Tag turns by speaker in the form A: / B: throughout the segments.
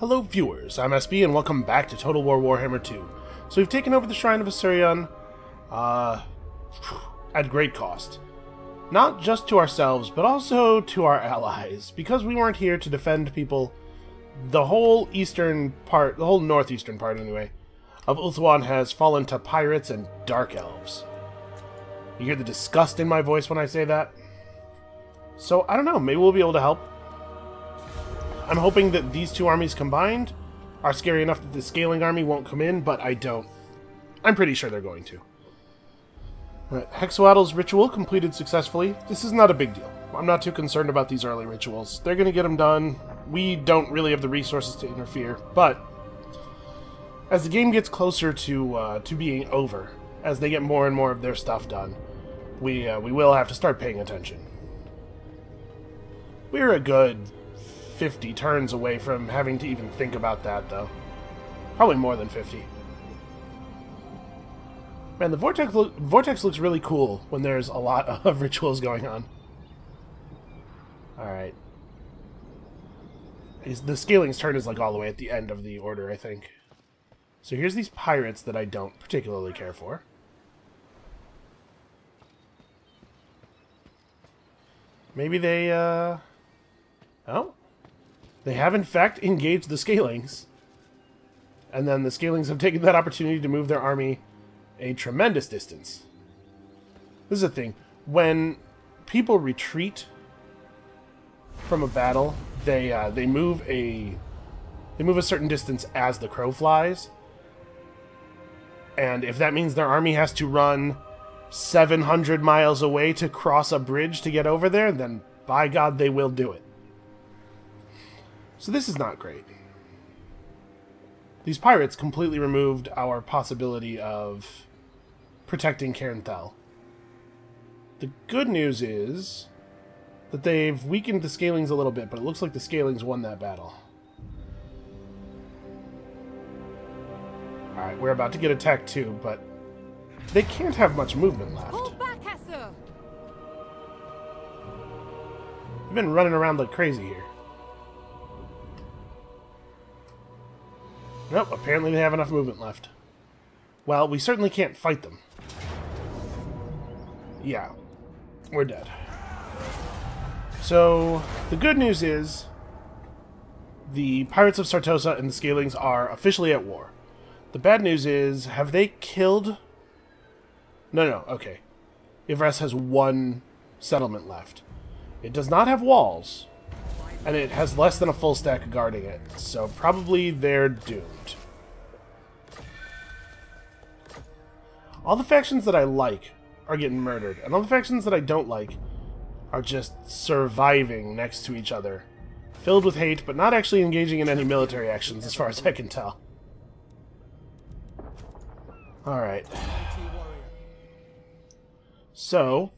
A: Hello viewers, I'm SB and welcome back to Total War Warhammer 2. So we've taken over the Shrine of Asuryan, uh, at great cost. Not just to ourselves, but also to our allies, because we weren't here to defend people. The whole eastern part, the whole northeastern part anyway, of Ulthuan has fallen to pirates and dark elves. You hear the disgust in my voice when I say that? So, I don't know, maybe we'll be able to help. I'm hoping that these two armies combined are scary enough that the Skaeling army won't come in, but I don't. I'm pretty sure they're going to. Right, ritual completed successfully. This is not a big deal. I'm not too concerned about these early rituals. They're going to get them done. We don't really have the resources to interfere, but as the game gets closer to uh, to being over, as they get more and more of their stuff done, we uh, we will have to start paying attention. We're a good 50 turns away from having to even think about that, though. Probably more than 50. Man, the Vortex, lo Vortex looks really cool when there's a lot of rituals going on. Alright. The Skaeling's turn is like all the way at the end of the order, I think. So here's these pirates that I don't particularly care for. Maybe they, uh... Oh, they have, in fact, engaged the Skaelings. And then the Skaelings have taken that opportunity to move their army a tremendous distance. This is the thing. When people retreat from a battle, they uh, they move a they move a certain distance as the crow flies. And if that means their army has to run 700 miles away to cross a bridge to get over there, then by God, they will do it. So this is not great. These pirates completely removed our possibility of protecting Cairn Thel. The good news is that they've weakened the Skaelings a little bit, but it looks like the Skaelings won that battle. Alright, we're about to get attacked too, but they can't have much movement left. They've been running around like crazy here. Nope, apparently they have enough movement left. Well, we certainly can't fight them. Yeah, we're dead. So, the good news is the Pirates of Sartosa and the Skaelings are officially at war. The bad news is, have they killed... No, no, okay. Yvresse has one settlement left. It does not have walls, and it has less than a full stack guarding it, so probably they're doomed. All the factions that I like are getting murdered, and all the factions that I don't like are just surviving next to each other, filled with hate, but not actually engaging in any military actions, as far as I can tell. Alright. So,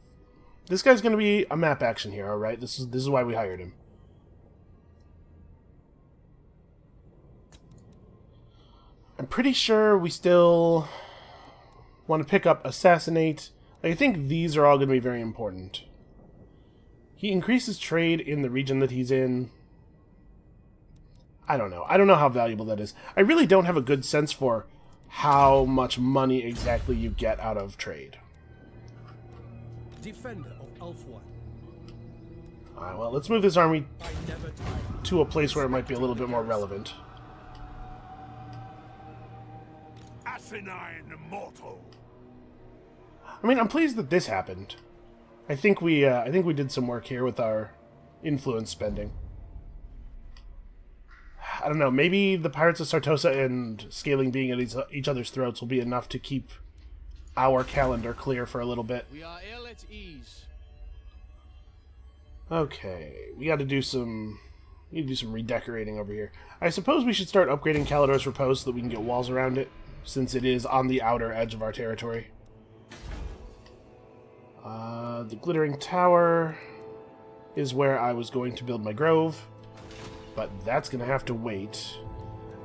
A: this guy's going to be a map action hero, right? This is this is why we hired him. I'm pretty sure we still want to pick up Assassinate. I think these are all going to be very important. He increases trade in the region that he's in. I don't know. I don't know how valuable that is. I really don't have a good sense for how much money exactly you get out of trade. Defender of Ulthuan. Alright, well, let's move this army to a place where it might be a little bit more relevant. Asinine mortal. I mean, I'm pleased that this happened. I think we, uh, I think we did some work here with our influence spending. I don't know. Maybe the Pirates of Sartosa and Skaeling being at each other's throats will be enough to keep our calendar clear for a little bit. We are ill at ease. Okay, we got to do some. We need to do some redecorating over here. I suppose we should start upgrading Calidor's Repose so that we can get walls around it since it is on the outer edge of our territory. Uh, the Glittering Tower is where I was going to build my grove, but that's going to have to wait.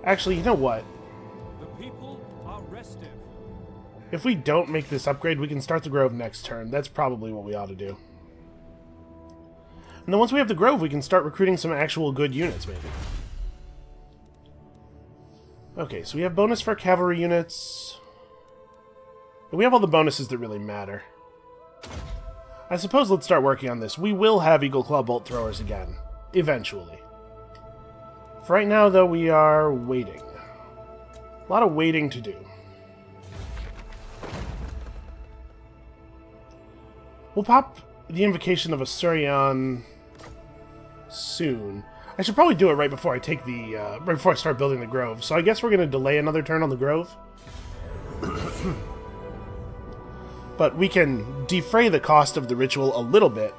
A: Actually, you know what? The people are restive. If we don't make this upgrade, we can start the grove next turn. That's probably what we ought to do. And then once we have the grove, we can start recruiting some actual good units, maybe. Okay, so we have bonus for cavalry units. We have all the bonuses that really matter. I suppose let's start working on this. We will have Eagle Claw Bolt Throwers again. Eventually. For right now, though, we are waiting. A lot of waiting to do. We'll pop the Invocation of Asuryan soon. I should probably do it right before I take the, uh, right before I start building the Grove. So I guess we're going to delay another turn on the Grove. but we can defray the cost of the ritual a little bit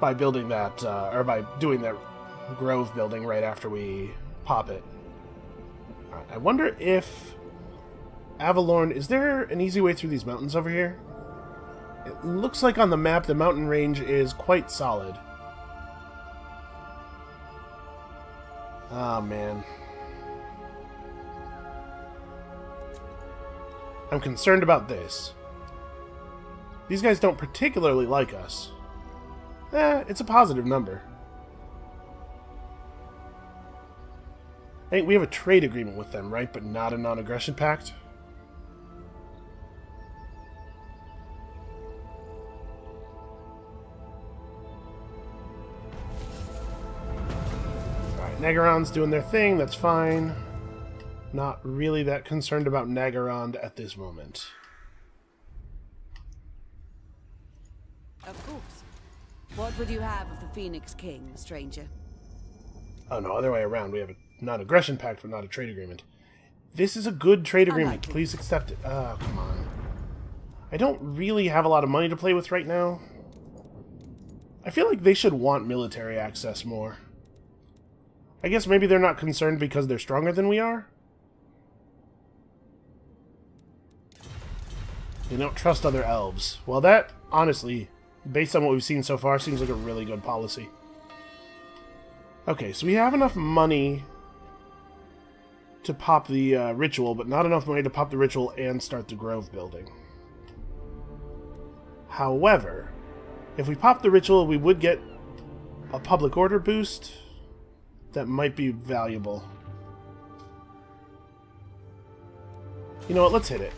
A: by building that, uh, or by doing that Grove building right after we pop it. I wonder if Avalorn, is there an easy way through these mountains over here? It looks like on the map the mountain range is quite solid. Oh, man. I'm concerned about this. These guys don't particularly like us. Eh, it's a positive number. Hey, we have a trade agreement with them, right? But not a non-aggression pact? Naggarond's doing their thing, that's fine. Not really that concerned about Naggarond at this moment.
B: Of course. What would you have of the Phoenix King, stranger?
A: Oh no, other way around. We have a non-aggression pact, but not a trade agreement. This is a good trade agreement. Please accept it. Oh, come on. I don't really have a lot of money to play with right now. I feel like they should want military access more. I guess maybe they're not concerned because they're stronger than we are? They don't trust other elves. Well, that, honestly, based on what we've seen so far, seems like a really good policy. Okay, so we have enough money to pop the uh, ritual, but not enough money to pop the ritual and start the grove building. However, if we pop the ritual, we would get a public order boost, that might be valuable. You know what, let's hit it.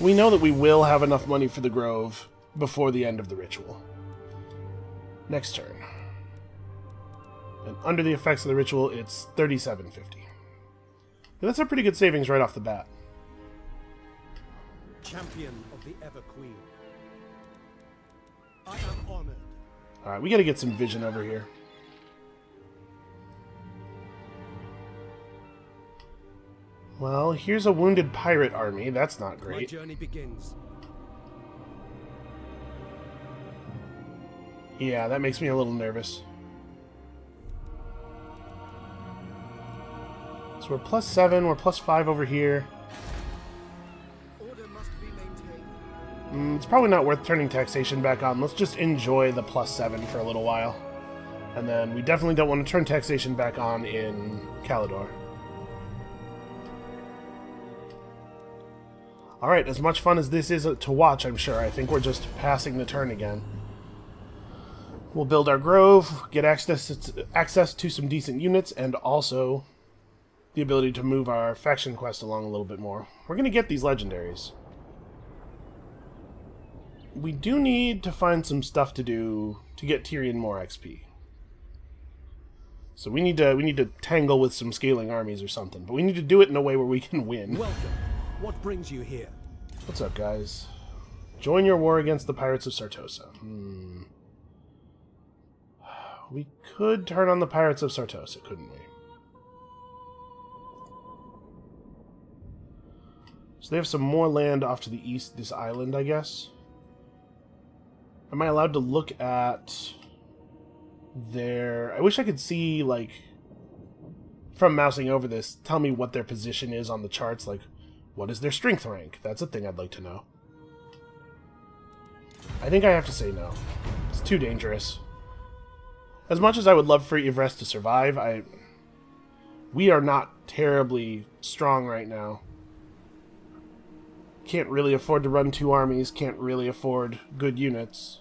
A: We know that we will have enough money for the Grove before the end of the ritual. Next turn. And under the effects of the ritual, it's 3750. That's a pretty good savings right off the bat. Champion of the Ever Queen. I am honored. Alright, we gotta get some vision over here. Well, here's a wounded pirate army. That's not great. My journey begins. Yeah, that makes me a little nervous. So we're plus seven, we're plus five over here. Mm, it's probably not worth turning taxation back on. Let's just enjoy the plus seven for a little while. And then we definitely don't want to turn taxation back on in Kalador. Alright, as much fun as this is uh, to watch, I'm sure, I think we're just passing the turn again. We'll build our grove, get access to, access to some decent units, and also the ability to move our faction quest along a little bit more. We're going to get these legendaries. We do need to find some stuff to do to get Tyrion more XP. So we need to we need to tangle with some Skaeling armies or something, but we need to do it in a way where we can win.
C: Welcome. What brings you here?
A: What's up, guys? Join your war against the Pirates of Sartosa. Hmm. We could turn on the Pirates of Sartosa, couldn't we? So they have some more land off to the east, this island, I guess. Am I allowed to look at their... I wish I could see, like, from mousing over this, tell me what their position is on the charts, like what is their strength rank? That's a thing I'd like to know. I think I have to say no. It's too dangerous. As much as I would love for Yvresse to survive, I... We are not terribly strong right now. Can't really afford to run two armies, can't really afford good units.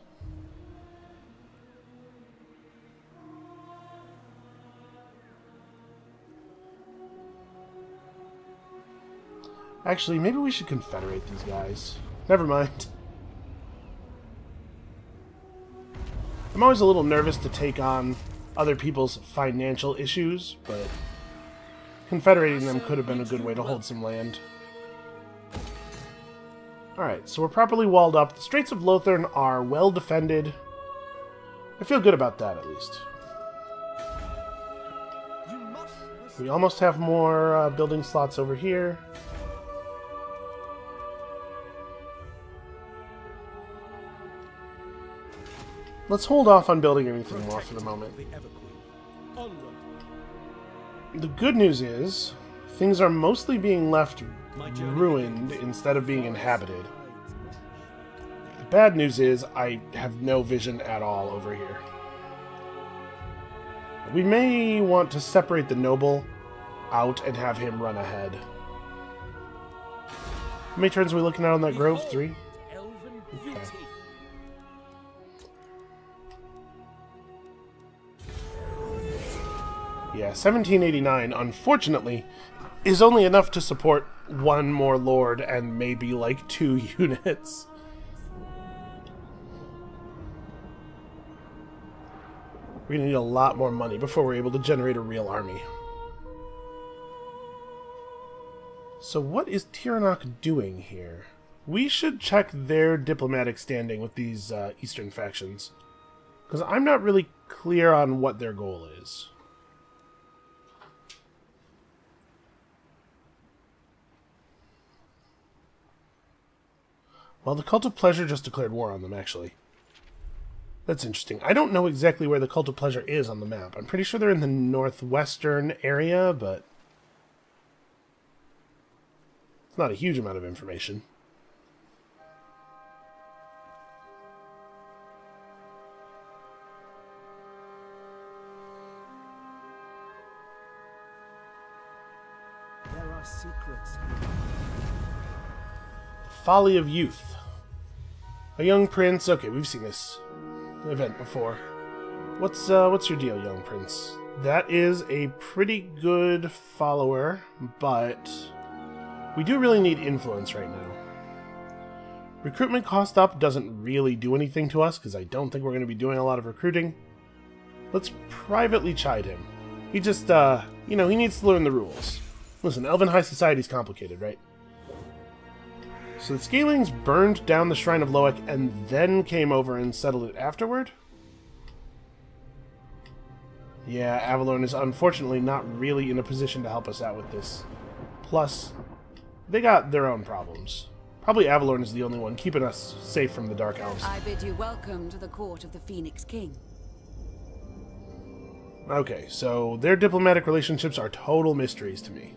A: Actually, maybe we should confederate these guys. Never mind. I'm always a little nervous to take on other people's financial issues, but confederating them could have been a good way to hold some land. Alright, so we're properly walled up. The Straits of Lothern are well defended. I feel good about that, at least. We almost have more uh, building slots over here. Let's hold off on building anything more for the moment. The good news is, things are mostly being left ruined instead of being inhabited. The bad news is, I have no vision at all over here. We may want to separate the noble out and have him run ahead. How many turns are we looking at on that grove? Three? Okay. Yeah, 1789, unfortunately, is only enough to support one more lord and maybe like two units. We're going to need a lot more money before we're able to generate a real army. So what is Tiranoc doing here? We should check their diplomatic standing with these uh, eastern factions. Because I'm not really clear on what their goal is. Well, the Cult of Pleasure just declared war on them, actually. That's interesting. I don't know exactly where the Cult of Pleasure is on the map. I'm pretty sure they're in the northwestern area, but... It's not a huge amount of information.
C: There are secrets.
A: Folly of Youth. A young prince. Okay, we've seen this event before. What's uh, what's your deal, young prince? That is a pretty good follower, but we do really need influence right now. Recruitment cost up doesn't really do anything to us because I don't think we're going to be doing a lot of recruiting. Let's privately chide him. He just, uh, you know, he needs to learn the rules. Listen, Elven High Society's complicated, right? So the Scalings burned down the Shrine of Loec and then came over and settled it afterward? Yeah, Avalorn is unfortunately not really in a position to help us out with this. Plus, they got their own problems. Probably Avalorn is the only one keeping us safe from the Dark Elves.
B: I bid you welcome to the court of the Phoenix King.
A: Okay, so their diplomatic relationships are total mysteries to me.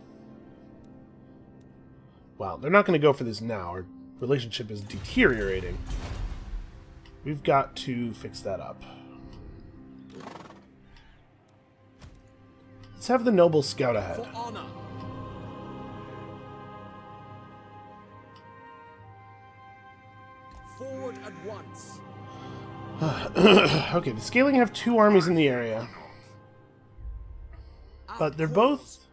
A: Well, they're not going to go for this now. Our relationship is deteriorating. We've got to fix that up. Let's have the noble scout ahead.
C: For honor. Forward at once.
A: okay, the Skaeling have two armies in the area, but they're both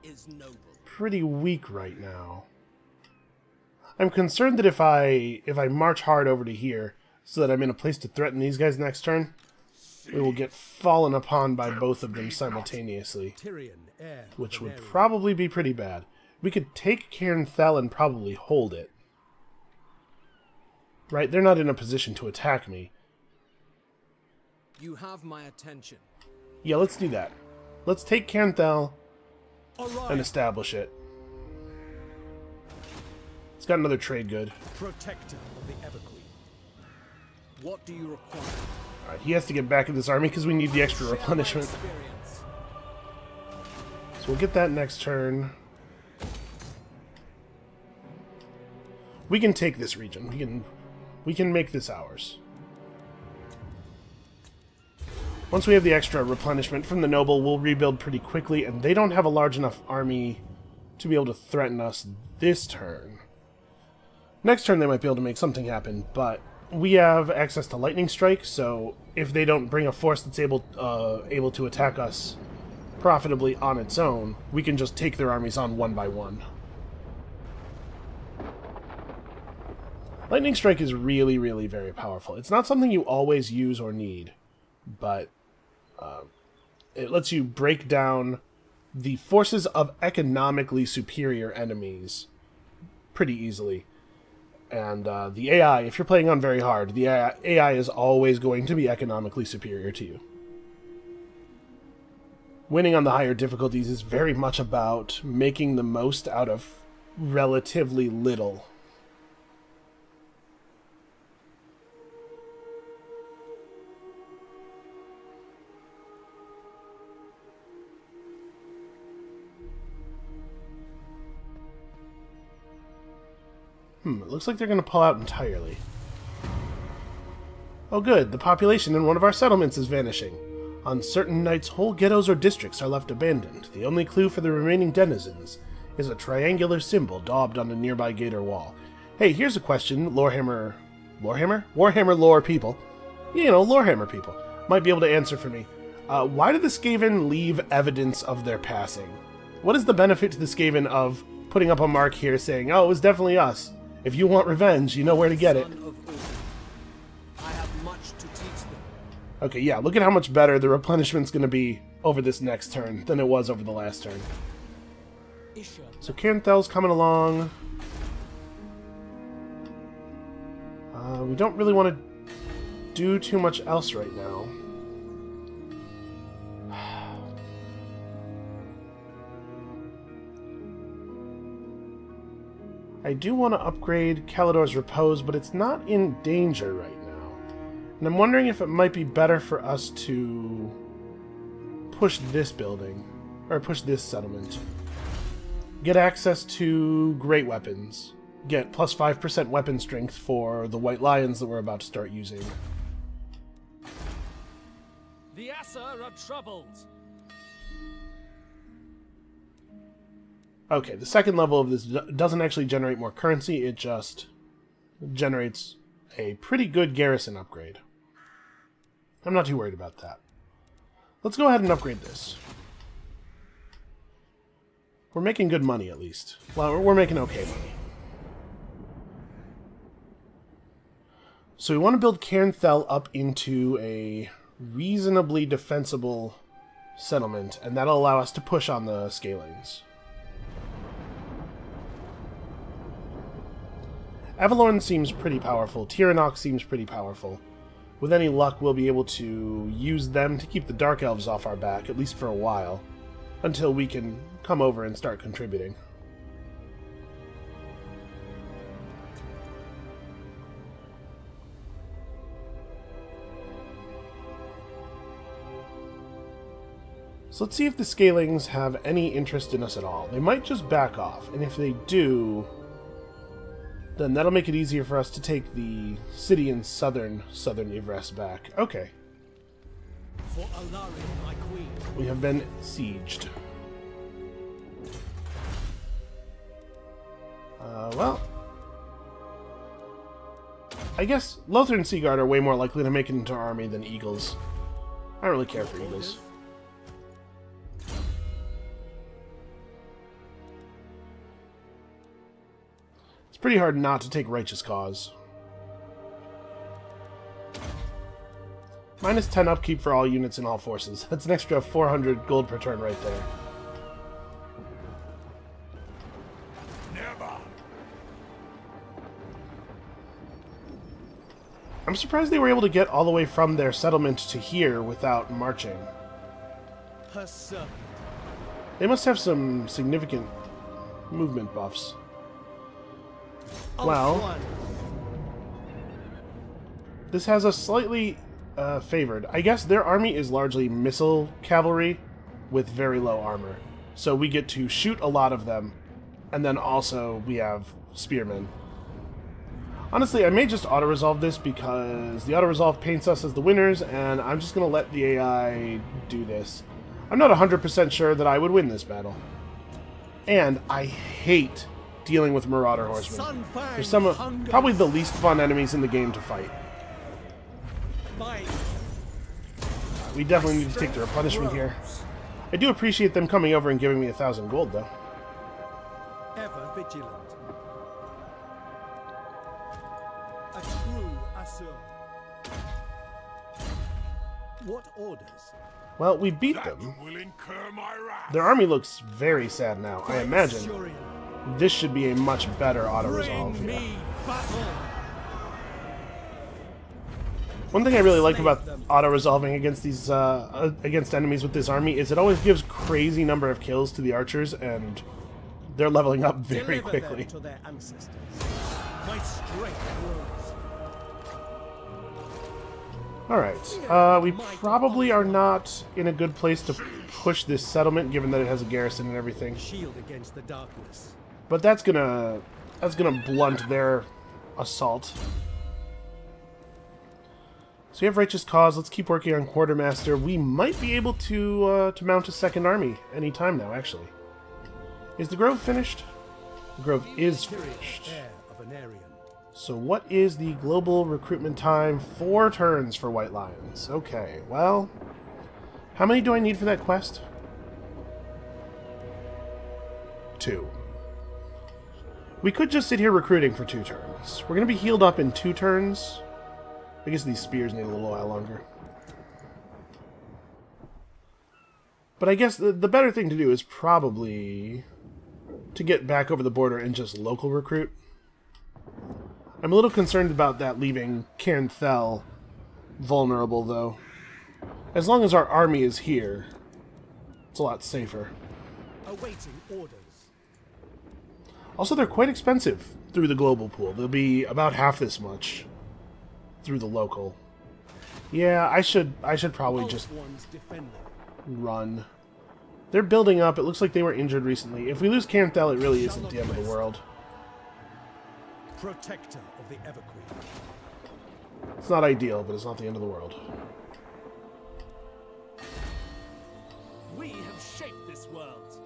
A: pretty weak right now. I'm concerned that if I if I march hard over to here, so that I'm in a place to threaten these guys next turn, we will get fallen upon by both of them simultaneously,
C: Tyrion, heir. of
A: which would probably be pretty bad. We could take Cairn Thel and probably hold it. Right, they're not in a position to attack me.
C: You have my attention.
A: Yeah, let's do that. Let's take Cairn Thel and establish it. Got another trade good.
C: protector of the Everqueen. What do you require?
A: Alright, he has to get back in this army because we need the extra replenishment. So we'll get that next turn. We can take this region. We can we can make this ours. Once we have the extra replenishment from the noble, we'll rebuild pretty quickly, and they don't have a large enough army to be able to threaten us this turn. Next turn they might be able to make something happen, but we have access to lightning strike, so if they don't bring a force that's able uh, able to attack us profitably on its own, we can just take their armies on one by one. Lightning Strike is really, really very powerful. It's not something you always use or need, but uh, it lets you break down the forces of economically superior enemies pretty easily. And uh, the AI, if you're playing on very hard, the AI, AI is always going to be economically superior to you. Winning on the higher difficulties is very much about making the most out of relatively little. Hmm, it looks like they're going to pull out entirely. Oh good, the population in one of our settlements is vanishing. On certain nights, whole ghettos or districts are left abandoned. The only clue for the remaining denizens is a triangular symbol daubed on a nearby gate or wall. Hey, here's a question Lorehammer... Lorehammer? Warhammer lore people. You know, Lorehammer people. Might be able to answer for me. Uh, why did the Skaven leave evidence of their passing? What is the benefit to the Skaven of putting up a mark here saying, oh, it was definitely us? If you want revenge, you know where to get it.
C: Son of Odin. I have much to teach them.
A: Okay, yeah, look at how much better the replenishment's going to be over this next turn than it was over the last turn. So Cairn Thel's coming along. Uh, we don't really want to do too much else right now. I do want to upgrade Calidor's Repose, but it's not in danger right now. And I'm wondering if it might be better for us to push this building, or push this settlement. Get access to great weapons. Get plus 5% weapon strength for the White Lions that we're about to start using.
C: The Asur are troubled.
A: Okay, the second level of this doesn't actually generate more currency, it just generates a pretty good garrison upgrade. I'm not too worried about that. Let's go ahead and upgrade this. We're making good money, at least. Well, we're- making okay money. So we want to build Cairn Thel up into a reasonably defensible settlement, and that'll allow us to push on the scalings. Avalorn seems pretty powerful. Tiranoc seems pretty powerful. With any luck, we'll be able to use them to keep the Dark Elves off our back, at least for a while, until we can come over and start contributing. So let's see if the Skaelings have any interest in us at all. They might just back off, and if they do, then that'll make it easier for us to take the city in southern southern Yvresse back. Okay,
C: For Alaric, my queen.
A: we have been sieged. Uh, well, I guess Lothern Seaguard are way more likely to make it into our army than Eagles. I don't really care for Eagles. It's pretty hard not to take Righteous Cause. Minus 10 upkeep for all units in all forces. That's an extra 400 gold per turn right there.
C: Never.
A: I'm surprised they were able to get all the way from their settlement to here without marching. They must have some significant movement buffs. Well- This has us slightly uh, favored. I guess their army is largely missile cavalry with very low armor. So we get to shoot a lot of them, and then also we have spearmen. Honestly, I may just auto-resolve this because the auto-resolve paints us as the winners, and I'm just going to let the AI do this. I'm not 100% sure that I would win this battle. And I hate dealing with Marauder Horsemen. They're some of probably the least fun enemies in the game to fight. We definitely need to take their punishment here. I do appreciate them coming over and giving me a thousand gold, though.
C: Ever vigilant. A true Asur. What orders?
A: Well, we beat them. Their army looks very sad now, I imagine this should be a much better auto-resolve. One thing I really like about auto-resolving against these uh, uh, against enemies with this army is it always gives crazy number of kills to the archers, and they're leveling up very quickly.
C: them to their ancestors. My strength grows.
A: Alright, uh, we probably are not in a good place to push this settlement, given that it has a garrison and everything.
C: Shield against the darkness.
A: But that's gonna that's gonna blunt their assault. So we have righteous cause. Let's keep working on quartermaster. We might be able to uh, to mount a second army anytime now. Actually, is the grove finished? The grove is finished. So what is the global recruitment time? Four turns for White Lions. Okay, well, how many do I need for that quest? Two. We could just sit here recruiting for two turns. We're going to be healed up in two turns. I guess these spears need a little while longer. But I guess the, the better thing to do is probably to get back over the border and just local recruit. I'm a little concerned about that leaving Cairn Thel vulnerable, though. As long as our army is here, it's a lot safer.
C: Awaiting orders.
A: Also, they're quite expensive through the global pool. They'll be about half this much through the local. Yeah, I should I should probably just
C: ones defend them.
A: run. They're building up. It looks like they were injured recently. If we lose Cairn Thel, it really isn't the end of the world.
C: Protector of the Everqueen.
A: It's not ideal, but it's not the end of the world.
C: We have shaped this world.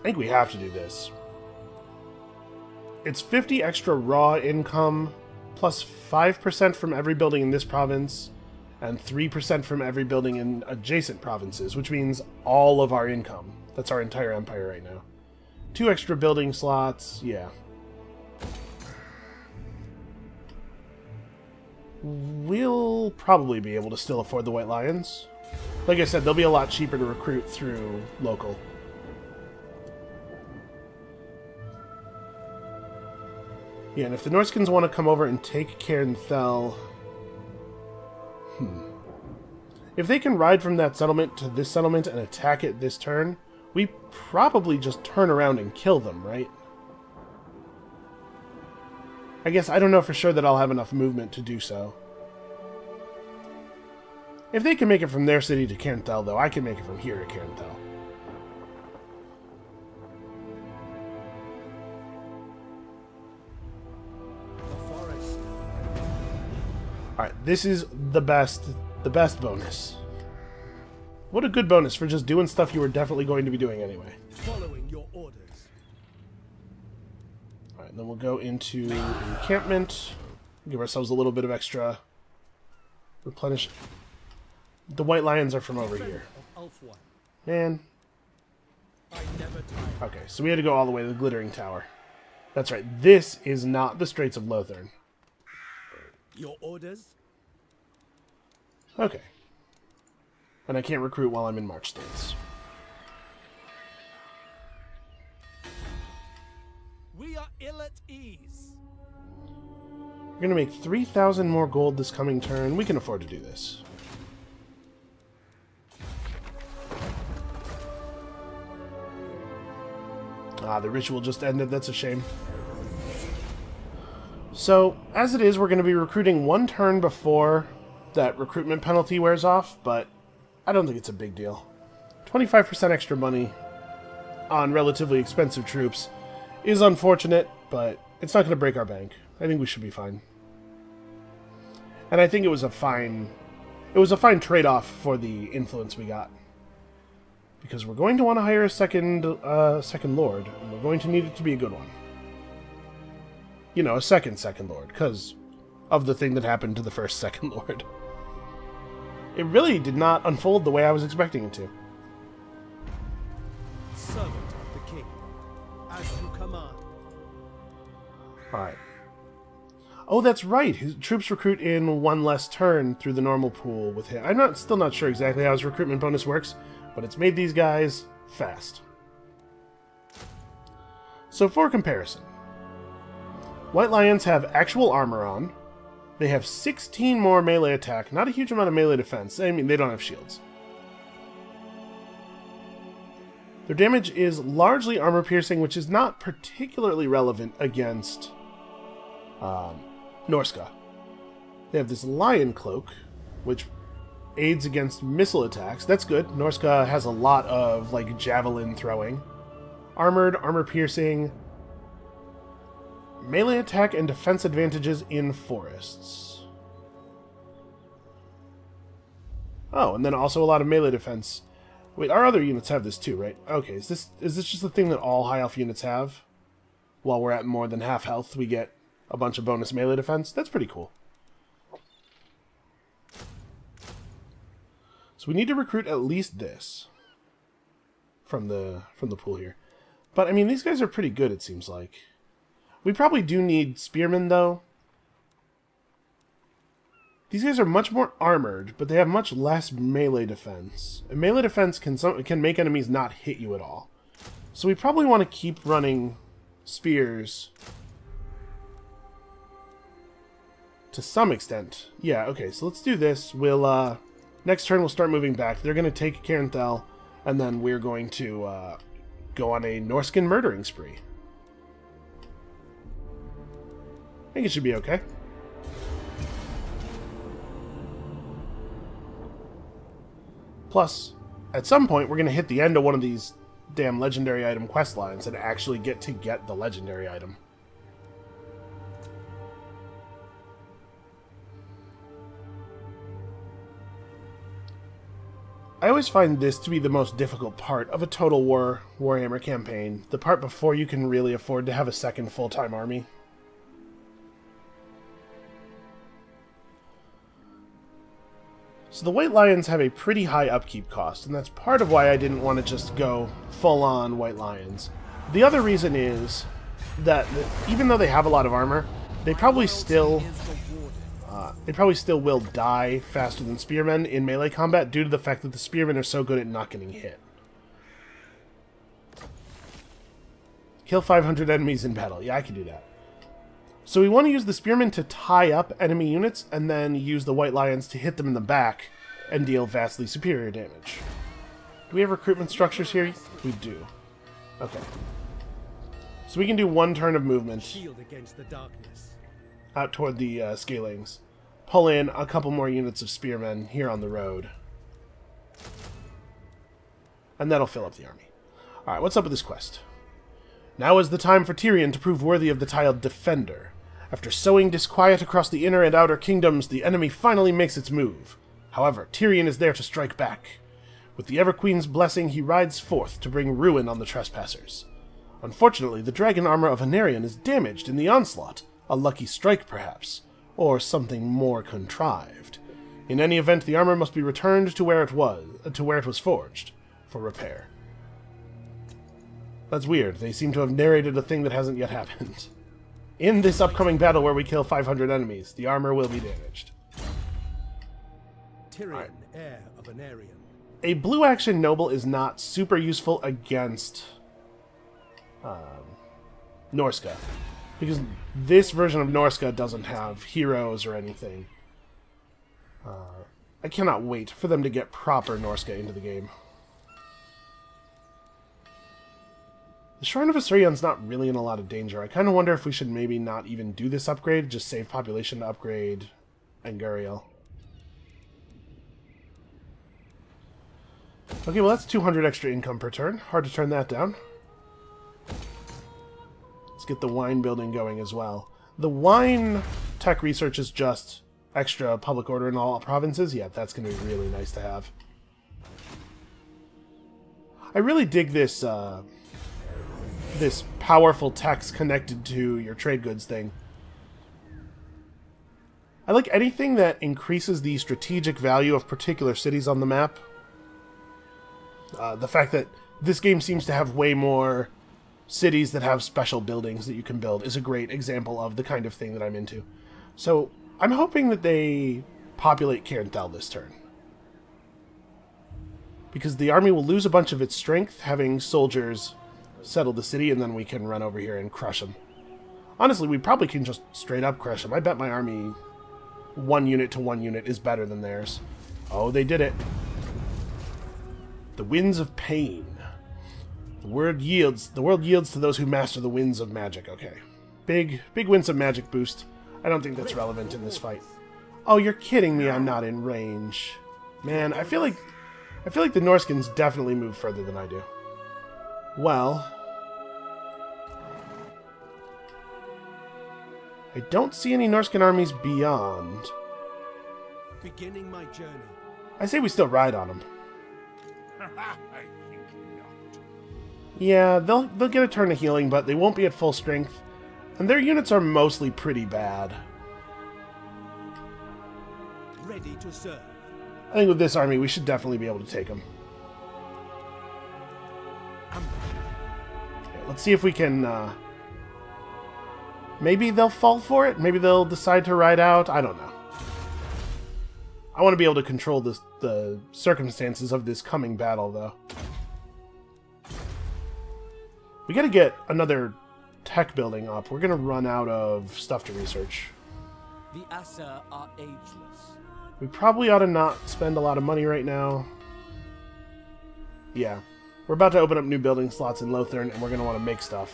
A: I think we have to do this. It's 50 extra raw income, plus 5% from every building in this province, and 3% from every building in adjacent provinces, which means all of our income. That's our entire empire right now. Two extra building slots, yeah. We'll probably be able to still afford the White Lions. Like I said, they'll be a lot cheaper to recruit through local. Yeah, and if the Norskins want to come over and take Cairn Thel... Hmm. If they can ride from that settlement to this settlement and attack it this turn, we probably just turn around and kill them, right? I guess I don't know for sure that I'll have enough movement to do so. If they can make it from their city to Cairn Thel, though, I can make it from here to
C: Cairn Thel.
A: Alright, this is the best, the best bonus. What a good bonus for just doing stuff you were definitely going to be doing anyway.
C: Following your orders.
A: Alright, then we'll go into encampment. Give ourselves a little bit of extra replenish. The white lions are from over here. Man.
C: I never tire.
A: Okay, so we had to go all the way to the glittering tower. That's right. This is not the Straits of Lothern.
C: Your orders?
A: Okay. And I can't recruit while I'm in March stance.
C: We are ill at ease.
A: We're gonna make 3,000 more gold this coming turn. We can afford to do this. Ah, the ritual just ended. That's a shame. So, as it is, we're going to be recruiting one turn before that recruitment penalty wears off, but I don't think it's a big deal. 25% extra money on relatively expensive troops is unfortunate, but it's not going to break our bank. I think we should be fine. And I think it was a fine it was a fine trade-off for the influence we got. Because we're going to want to hire a second uh, second lord, and we're going to need it to be a good one. You know, a second second lord, because of the thing that happened to the first second lord. It really did not unfold the way I was expecting it to.
C: Servant of the king. As you command.
A: Alright. Oh, that's right. His troops recruit in one less turn through the normal pool with him. I'm not still not sure exactly how his recruitment bonus works, but it's made these guys fast. So for comparison, White Lions have actual armor on. They have 16 more melee attack, not a huge amount of melee defense. I mean, they don't have shields. Their damage is largely armor piercing, which is not particularly relevant against um, Norsca. They have this lion cloak, which aids against missile attacks. That's good. Norsca has a lot of like javelin throwing. Armored, armor piercing, melee attack and defense advantages in forests. Oh, and then also a lot of melee defense. Wait, our other units have this too, right? Okay, is this is this just the thing that all high elf units have? While we're at more than half health, we get a bunch of bonus melee defense. That's pretty cool. So we need to recruit at least this from the from the pool here. But I mean, these guys are pretty good. It seems like we probably do need spearmen though. These guys are much more armored, but they have much less melee defense. And melee defense can some, can make enemies not hit you at all. So we probably want to keep running spears to some extent. Yeah, okay, so let's do this. We'll, uh, next turn we'll start moving back. They're going to take Cairn Thel, and then we're going to, uh, go on a Norscan murdering spree. Think it should be okay. Plus, at some point, we're going to hit the end of one of these damn legendary item quest lines and actually get to get the legendary item. I always find this to be the most difficult part of a Total War Warhammer campaign, the part before you can really afford to have a second full-time army. So the White Lions have a pretty high upkeep cost, and that's part of why I didn't want to just go full-on White Lions. The other reason is that even though they have a lot of armor, they probably still uh, they probably still will die faster than spearmen in melee combat due to the fact that the spearmen are so good at not getting hit. Kill 500 enemies in battle. Yeah, I can do that. So we want to use the spearmen to tie up enemy units and then use the white lions to hit them in the back and deal vastly superior damage. Do we have recruitment structures here? We do. Okay. So we can do one turn of movement
C: Shield against the darkness.
A: out toward the uh, Skaelings. Pull in a couple more units of spearmen here on the road. And that'll fill up the army. Alright, what's up with this quest? Now is the time for Tyrion to prove worthy of the title Defender. After sowing disquiet across the inner and outer kingdoms, the enemy finally makes its move. However, Tyrion is there to strike back. With the Everqueen's blessing, he rides forth to bring ruin on the trespassers. Unfortunately, the dragon armor of Aenarion is damaged in the onslaught. A lucky strike, perhaps. Or something more contrived. In any event, the armor must be returned to where it was, uh, to where it was forged, for repair. That's weird. They seem to have narrated a thing that hasn't yet happened. In this upcoming battle where we kill 500 enemies, the armor will be damaged.
C: Tyrion, heir of Aenarion.
A: A blue action noble is not super useful against um, Norsca. Because this version of Norsca doesn't have heroes or anything. Uh, I cannot wait for them to get proper Norsca into the game. The Shrine of Asuryan's not really in a lot of danger. I kind of wonder if we should maybe not even do this upgrade, just save population to upgrade Angariel. Okay, well that's 200 extra income per turn. Hard to turn that down. Let's get the wine building going as well. The wine tech research is just extra public order in all provinces. Yeah, that's going to be really nice to have. I really dig this uh, this powerful text connected to your trade goods thing. I like anything that increases the strategic value of particular cities on the map. Uh, the fact that this game seems to have way more cities that have special buildings that you can build is a great example of the kind of thing that I'm into. So, I'm hoping that they populate Cairn Thel this turn. Because the army will lose a bunch of its strength, having soldiers settle the city, and then we can run over here and crush them. Honestly, we probably can just straight up crush them. I bet my army, one unit to one unit, is better than theirs. Oh, they did it. The winds of pain. The word yields. The world yields to those who master the winds of magic. Okay, big, big winds of magic boost. I don't think that's relevant in this fight. Oh, you're kidding me! I'm not in range. Man, I feel like, I feel like the Norscans definitely move further than I do. Well, I don't see any Norscan armies beyond.
C: Beginning my journey.
A: I say we still ride on them.
C: I think not.
A: Yeah, they'll they'll get a turn of healing, but they won't be at full strength, and their units are mostly pretty bad.
C: Ready to serve.
A: I think with this army, we should definitely be able to take them. let's see if we can. Uh, maybe they'll fall for it. Maybe they'll decide to ride out. I don't know. I want to be able to control this, the circumstances of this coming battle, though. We gotta get another tech building up. We're gonna run out of stuff to research.
C: The Asur are ageless.
A: We probably ought to not spend a lot of money right now. Yeah. We're about to open up new building slots in Lothern, and we're gonna want to make stuff.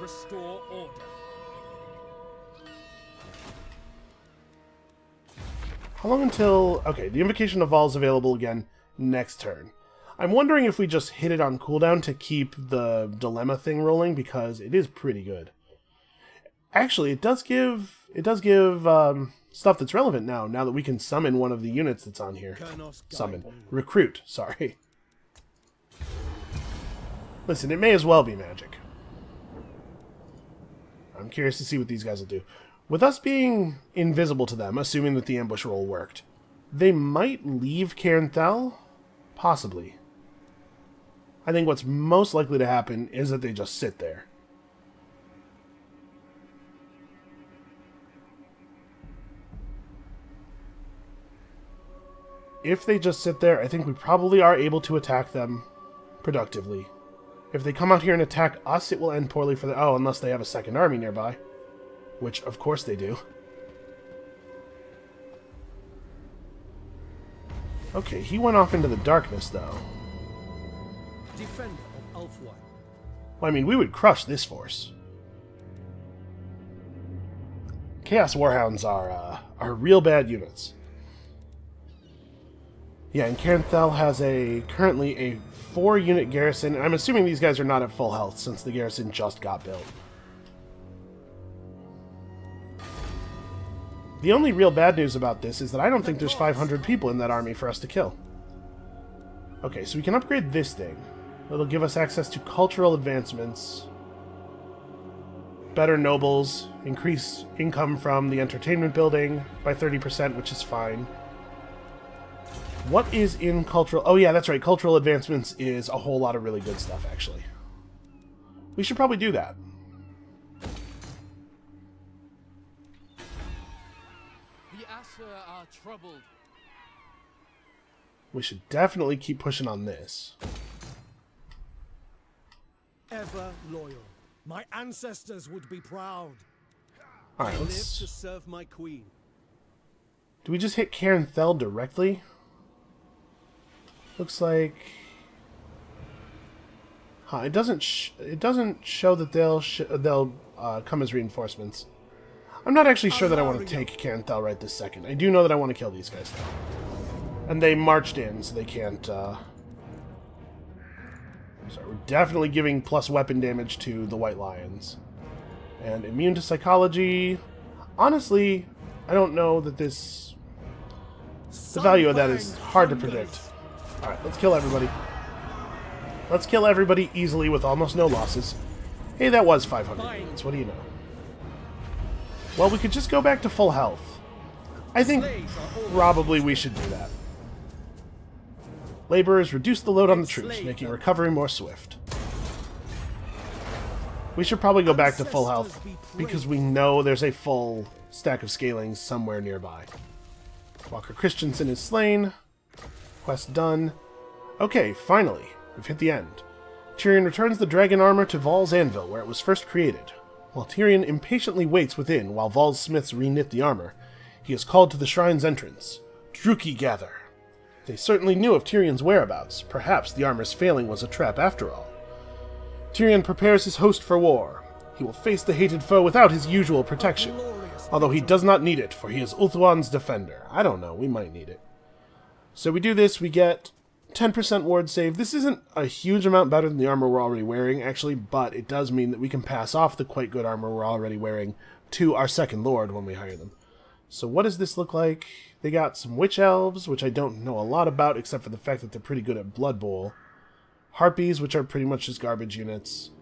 C: Restore order.
A: How long until... Okay, the Invocation of Vaul is available again next turn. I'm wondering if we just hit it on cooldown to keep the dilemma thing rolling, because it is pretty good. Actually, it does give... It does give um, stuff that's relevant now, now that we can summon one of the units that's on here. Summon. Recruit, sorry. Listen, it may as well be magic. I'm curious to see what these guys will do. With us being invisible to them, assuming that the ambush roll worked, they might leave Cairn Thel? Possibly. I think what's most likely to happen is that they just sit there. If they just sit there, I think we probably are able to attack them productively. If they come out here and attack us, it will end poorly for the... Oh, unless they have a second army nearby. Which, of course they do. Okay, he went off into the darkness, though.
C: Defender of Ulthuan.
A: Well, I mean, we would crush this force. Chaos Warhounds are, uh, are real bad units. Yeah, and Cairn Thel has a currently a four-unit garrison. I'm assuming these guys are not at full health since the garrison just got built. The only real bad news about this is that I don't think there's 500 people in that army for us to kill. Okay, so we can upgrade this thing. It'll give us access to cultural advancements, better nobles, increase income from the entertainment building by 30%, which is fine. What is in cultural... Oh yeah, that's right. Cultural advancements is a whole lot of really good stuff, actually. We should probably do that.
D: The Asur are troubled.
A: We should definitely keep pushing on this.
C: Ever loyal. My ancestors would be proud.
A: Alright,
C: Live
A: let's...
C: to serve my queen.
A: Do we just hit Cairn Thel directly? Looks like... Huh, it doesn't it doesn't show that they'll sh they'll uh, come as reinforcements. I'm not actually sure that I want to take Cairn Thel right this second. I do know that I want to kill these guys though. And they marched in, so they can't uh Sorry, we're definitely giving plus weapon damage to the White Lions. And immune to psychology. Honestly, I don't know that this the value of that is hard to predict. Alright, let's kill everybody. Let's kill everybody easily with almost no losses. Hey, that was 500 units. What do you know? Well, we could just go back to full health. I think probably we should do that. Laborers reduce the load on the troops, making recovery more swift. We should probably go back to full health, because we know there's a full stack of Skaelings somewhere nearby. Walker Christensen is slain. Quest done. Okay, finally, we've hit the end. Tyrion returns the dragon armor to Vaul's anvil, where it was first created. While Tyrion impatiently waits within while Vaul's smiths reknit the armor, he is called to the shrine's entrance. Druchii gather. They certainly knew of Tyrion's whereabouts. Perhaps the armor's failing was a trap after all. Tyrion prepares his host for war. He will face the hated foe without his usual protection, although he does not need it, for he is Ulthuan's defender. I don't know, we might need it. So we do this, we get 10% ward save. This isn't a huge amount better than the armor we're already wearing, actually, but it does mean that we can pass off the quite good armor we're already wearing to our second lord when we hire them. So what does this look like? They got some witch elves, which I don't know a lot about, except for the fact that they're pretty good at Blood Bowl. Harpies, which are pretty much just garbage units.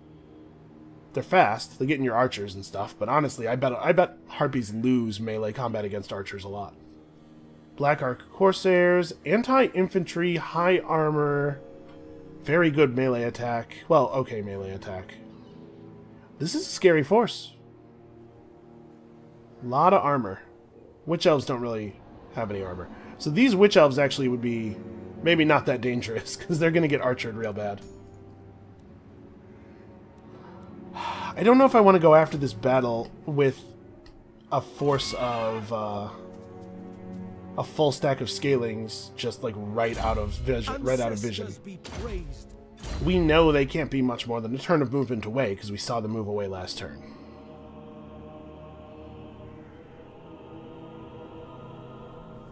A: They're fast. They get in your archers and stuff, but honestly, I bet I bet harpies lose melee combat against archers a lot. Black Ark Corsairs, anti-infantry, high armor, very good melee attack. Well, okay melee attack. This is a scary force. A lot of armor. Witch elves don't really have any armor. So these witch elves actually would be maybe not that dangerous, because they're going to get archered real bad. I don't know if I want to go after this battle with a force of uh, a full stack of Skaelings, just like right out of vision. Right out of vision. We know they can't be much more than a turn of movement away because we saw them move away last turn.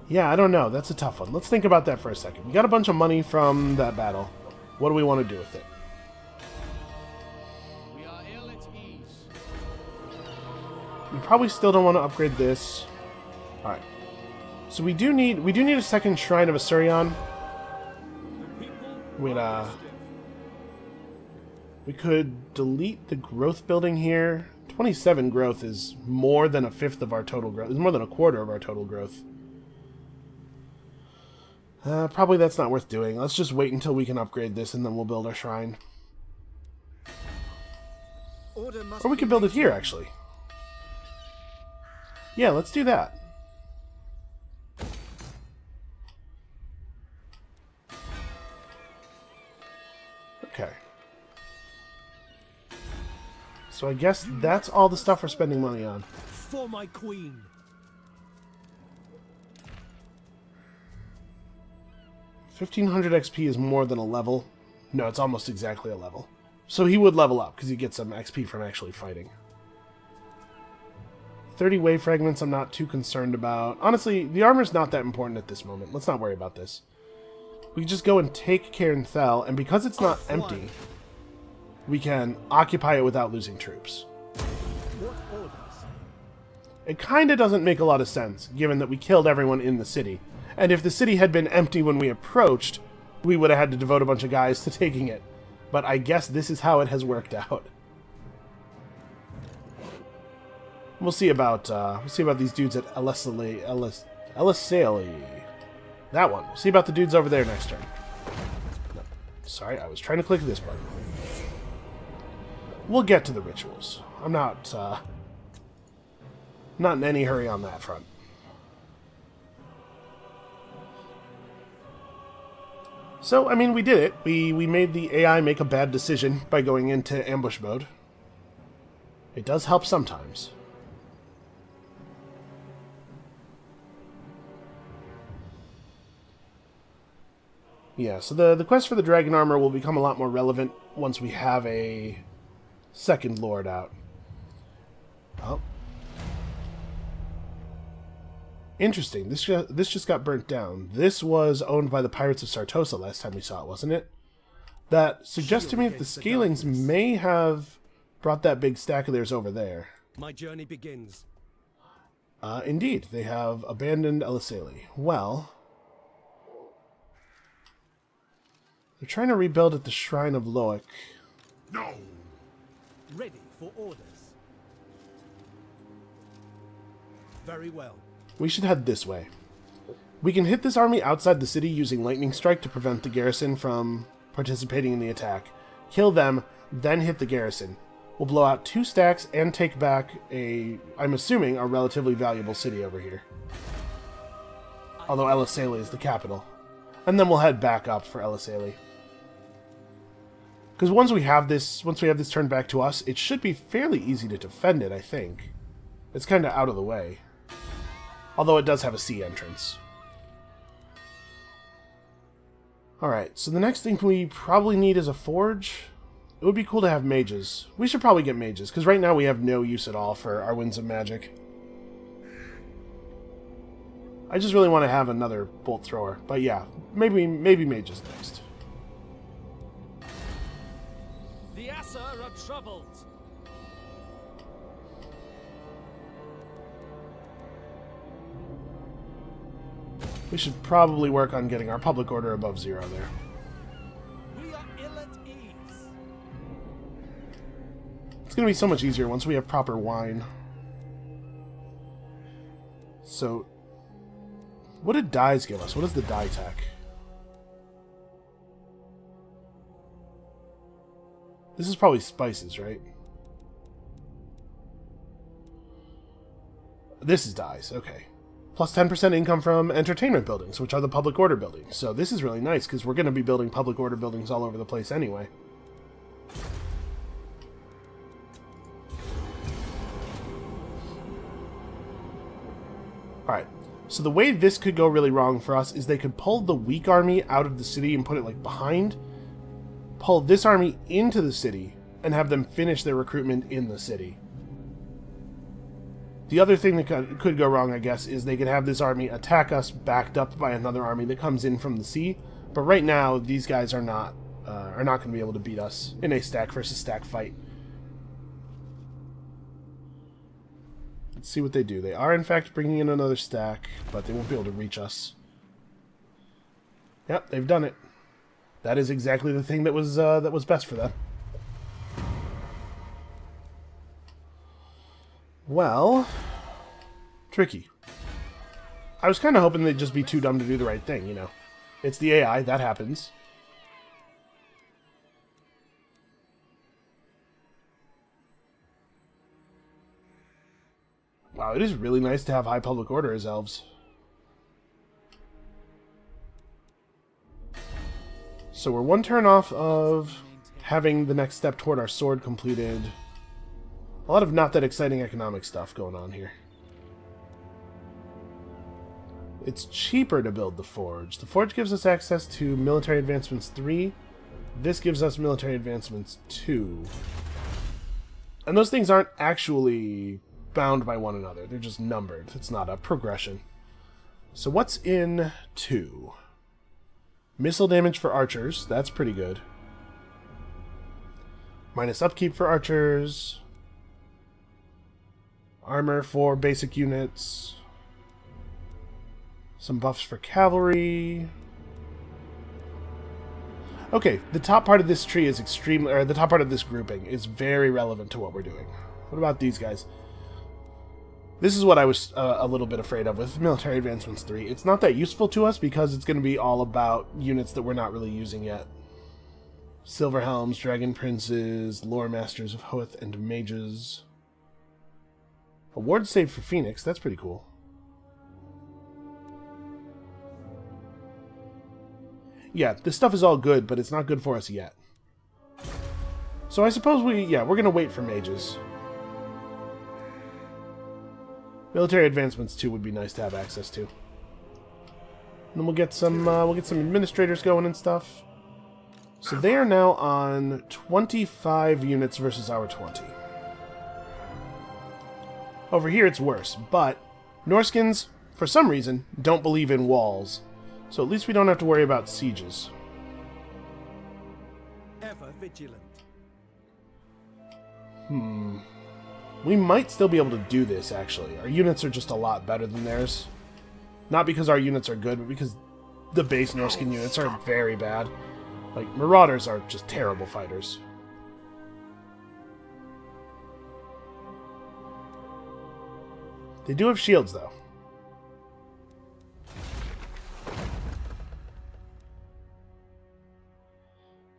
A: Yeah, I don't know. That's a tough one. Let's think about that for a second. We got a bunch of money from that battle. What do we want to do with it?
D: We are ill at ease.
A: We probably still don't want to upgrade this. Alright. So we do need we do need a second Shrine of Asuryan. We'd uh we could delete the growth building here. 27 growth is more than a fifth of our total growth. It's more than a quarter of our total growth. Uh, probably that's not worth doing. Let's just wait until we can upgrade this and then we'll build our shrine. Or we could build it here, actually. Yeah, let's do that. So I guess that's all the stuff we're spending money on.
C: For my queen.
A: Fifteen hundred XP is more than a level. No, it's almost exactly a level. So he would level up because he gets some XP from actually fighting. 30 wave fragments I'm not too concerned about. Honestly, the armor's not that important at this moment. Let's not worry about this. We just go and take Cairn Thel, and because it's not empty, we can occupy it without losing troops. It kinda doesn't make a lot of sense, given that we killed everyone in the city. And if the city had been empty when we approached, we would have had to devote a bunch of guys to taking it. But I guess this is how it has worked out. We'll see about uh, we'll see about these dudes at Elisale, Elis, Elisale. That one. We'll see about the dudes over there next turn. No. Sorry, I was trying to click this button. We'll get to the rituals. I'm not uh, not in any hurry on that front. So, I mean, we did it. We we made the AI make a bad decision by going into ambush mode. It does help sometimes. Yeah, so the, the quest for the dragon armor will become a lot more relevant once we have a second lord out. Oh. Interesting. This just, this just got burnt down. This was owned by the Pirates of Sartosa last time we saw it, wasn't it? That suggests to me that the Skaelings may have brought that big stack of theirs over there.
C: My journey begins.
A: Uh, indeed, they have abandoned Elisale. Well, they're trying to rebuild at the Shrine of Loec.
C: Ready for orders. Very well.
A: We should head this way. We can hit this army outside the city using Lightning Strike to prevent the garrison from participating in the attack. Kill them, then hit the garrison. We'll blow out two stacks and take back a, I'm assuming, a relatively valuable city over here. Although Elisele is the capital. And then we'll head back up for Elisele. Because once we have this, once we have this turned back to us, it should be fairly easy to defend it, I think. It's kind of out of the way. Although it does have a sea entrance. Alright, so the next thing we probably need is a forge. It would be cool to have mages. We should probably get mages, because right now we have no use at all for our Winds of Magic. I just really want to have another bolt thrower. But yeah, maybe maybe mages next.
D: The are troubled.
A: We should probably work on getting our public order above zero there.
D: We are ill at ease.
A: It's going to be so much easier once we have proper wine. So, what did dyes give us? What is the dye tech? This is probably spices, right? This is dyes, okay. Plus 10% income from entertainment buildings, which are the public order buildings. So this is really nice, because we're going to be building public order buildings all over the place anyway. Alright, so the way this could go really wrong for us is they could pull the weak army out of the city and put it like behind, pull this army into the city, and have them finish their recruitment in the city. The other thing that could, go wrong, I guess, is they could have this army attack us backed up by another army that comes in from the sea. But right now, these guys are not uh, are not going to be able to beat us in a stack versus stack fight. Let's see what they do. They are, in fact, bringing in another stack, but they won't be able to reach us. Yep, they've done it. That is exactly the thing that was uh, that was best for them. Well, tricky. I was kind of hoping they'd just be too dumb to do the right thing, you know. It's the AI, that happens. Wow, it is really nice to have high public order as elves. So we're one turn off of having the next step toward our sword completed. A lot of not that exciting economic stuff going on here. It's cheaper to build the Forge. The Forge gives us access to Military Advancements 3. This gives us Military Advancements 2. And those things aren't actually bound by one another. They're just numbered. It's not a progression. So what's in 2? Missile damage for archers. That's pretty good. Minus upkeep for archers. Armor for basic units. Some buffs for cavalry. Okay, the top part of this tree is extremely, or the top part of this grouping is very relevant to what we're doing. What about these guys? This is what I was uh, a little bit afraid of with Military Advancements 3. It's not that useful to us because it's going to be all about units that we're not really using yet. Silver Helms, Dragon Princes, Lore Masters of Hoeth, and Mages. Award saved for Phoenix, that's pretty cool. Yeah, this stuff is all good, but it's not good for us yet. So I suppose we, yeah, we're going to wait for mages. Military advancements too would be nice to have access to. And then we'll get some, uh, we'll get some administrators going and stuff. So they are now on 25 units versus our 20. Over here it's worse, but Norscans, for some reason, don't believe in walls. So at least we don't have to worry about sieges.
C: Ever vigilant.
A: Hmm. We might still be able to do this, actually. Our units are just a lot better than theirs. Not because our units are good, but because the base Norscan units are very bad. Like, Marauders are just terrible fighters. They do have shields, though.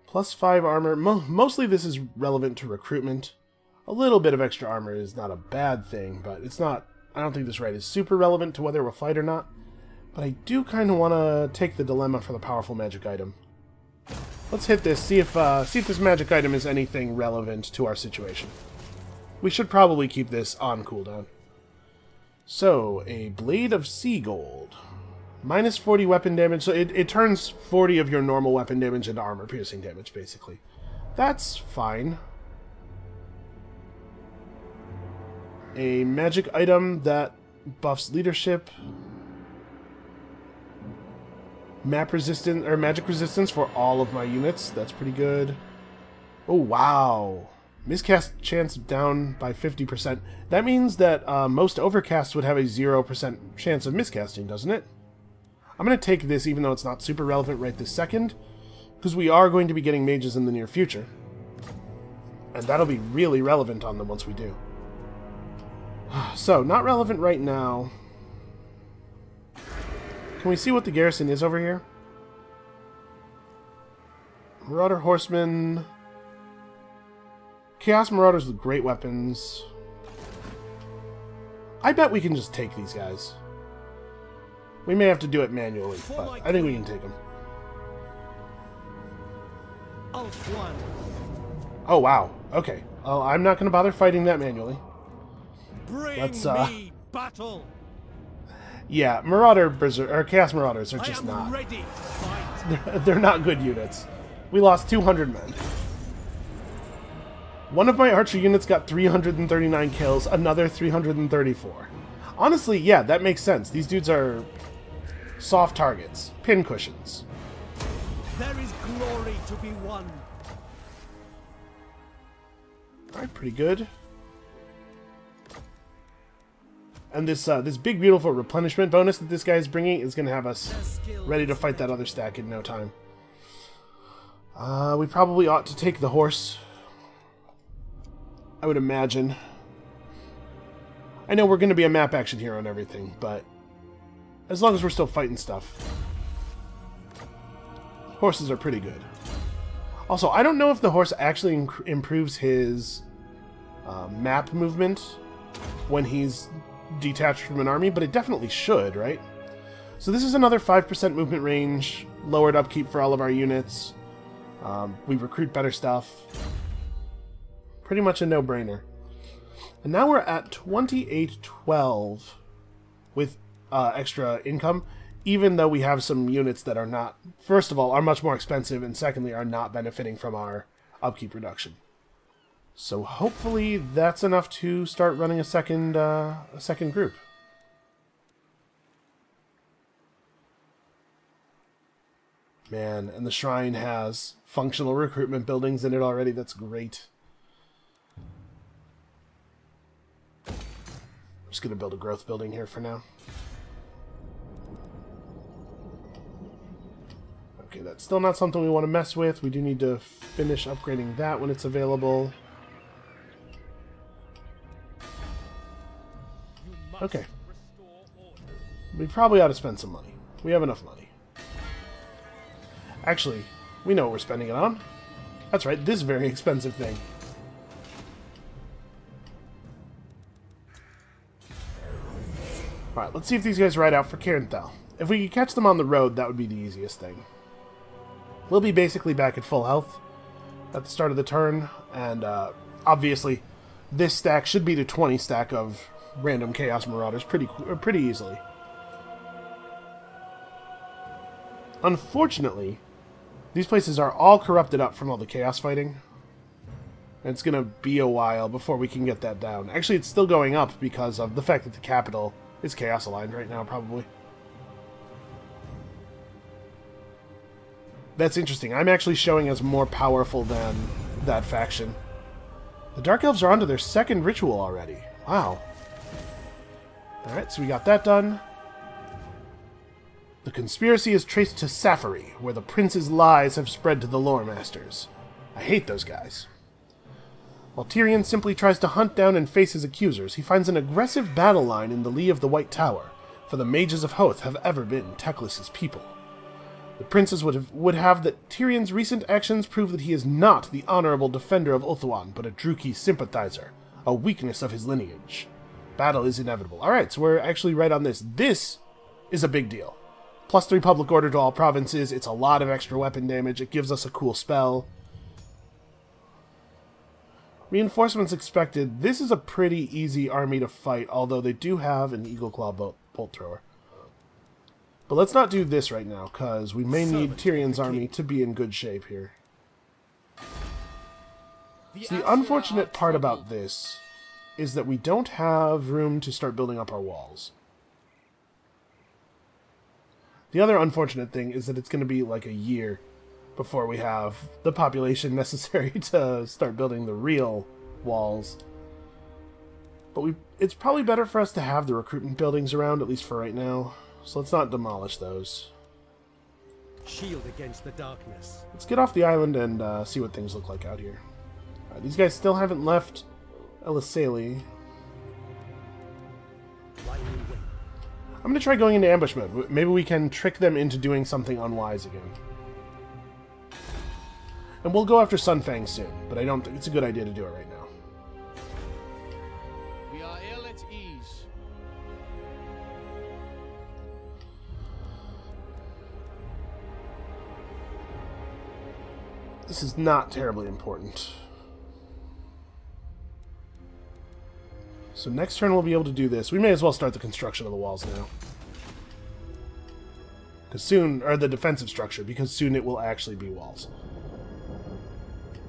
A: Plus 5 armor. Mo mostly this is relevant to recruitment. A little bit of extra armor is not a bad thing, but it's not... I don't think this right is super relevant to whether we'll fight or not. But I do kind of want to take the dilemma for the powerful magic item. Let's hit this, see if, uh, see if this magic item is anything relevant to our situation. We should probably keep this on cooldown. So, a Blade of Sea Gold. Minus 40 weapon damage, so it, it turns 40 of your normal weapon damage into armor-piercing damage, basically. That's fine. A magic item that buffs leadership. Map resistance, or magic resistance for all of my units. That's pretty good. Oh, wow. Miscast chance down by 50%. That means that uh, most overcasts would have a 0% chance of miscasting, doesn't it? I'm going to take this even though it's not super relevant right this second, because we are going to be getting mages in the near future. And that'll be really relevant on them once we do. So, not relevant right now. Can we see what the garrison is over here? Marauder Horsemen... Chaos Marauders with great weapons. I bet we can just take these guys. We may have to do it manually, but I think we can take them. Oh, wow. Okay. Well, I'm not going to bother fighting that manually.
C: Bring Let's, uh... me battle!
A: Yeah, Marauder Berser or Chaos Marauders are just not. They're, they're not good units. We lost 200 men. One of my archer units got 339 kills, another 334. Honestly, yeah, that makes sense. These dudes are soft targets, pin cushions.
C: There is glory to be won.
A: Alright, pretty good. And this uh, this big, beautiful replenishment bonus that this guy is bringing is going to have us ready to fight that other stack in no time. Uh, we probably ought to take the horse I would imagine. I know we're going to be a map action hero and everything, but as long as we're still fighting stuff. Horses are pretty good. Also, I don't know if the horse actually improves his uh, map movement when he's detached from an army, but it definitely should, right? So this is another 5% movement range, lowered upkeep for all of our units. Um, we recruit better stuff. Pretty much a no-brainer. And now we're at 2812 with uh, extra income, even though we have some units that are not, first of all, are much more expensive, and secondly, are not benefiting from our upkeep reduction. So hopefully that's enough to start running a second, uh, a second group. Man, and the shrine has functional recruitment buildings in it already. That's great. I'm just going to build a growth building here for now. Okay, that's still not something we want to mess with. We do need to finish upgrading that when it's available. Okay. We probably ought to spend some money. We have enough money. Actually, we know what we're spending it on. That's right, this very expensive thing. Alright, let's see if these guys ride out for Cairn Thel. If we could catch them on the road, that would be the easiest thing. We'll be basically back at full health at the start of the turn, and uh, obviously this stack should be the 20 stack of random Chaos Marauders pretty, uh, pretty easily. Unfortunately, these places are all corrupted up from all the Chaos fighting. And it's going to be a while before we can get that down. Actually, it's still going up because of the fact that the capital is Chaos Aligned right now, probably. That's interesting. I'm actually showing as more powerful than that faction. The Dark Elves are onto their second ritual already. Wow. Alright, so we got that done. The conspiracy is traced to Saphery, where the prince's lies have spread to the lore masters. I hate those guys. While Tyrion simply tries to hunt down and face his accusers, he finds an aggressive battle line in the lee of the White Tower, for the mages of Hoeth have ever been Teclis's people. The princes would have, would have that Tyrion's recent actions prove that he is not the honorable defender of Ulthuan, but a Druchii sympathizer, a weakness of his lineage. Battle is inevitable. Alright, so we're actually right on this. This is a big deal. Plus 3 public order to all provinces, it's a lot of extra weapon damage, it gives us a cool spell. Reinforcements expected. This is a pretty easy army to fight, although they do have an Eagle Claw bolt, bolt thrower. But let's not do this right now, because we may need Tyrion's army to be in good shape here. So the unfortunate part about this is that we don't have room to start building up our walls. The other unfortunate thing is that it's going to be like a year before we have the population necessary to start building the real walls. But we it's probably better for us to have the recruitment buildings around, at least for right now. So let's not demolish those.
C: Shield against the darkness.
A: Let's get off the island and uh, see what things look like out here. Right, these guys still haven't left Elisali. I'm going to try going into ambush mode. Maybe we can trick them into doing something unwise again. And we'll go after Sunfang soon, but I don't think it's a good idea to do it right now.
D: We are ill at ease.
A: This is not terribly important. So next turn we'll be able to do this. We may as well start the construction of the walls now. Because soon, or the defensive structure, because soon it will actually be walls.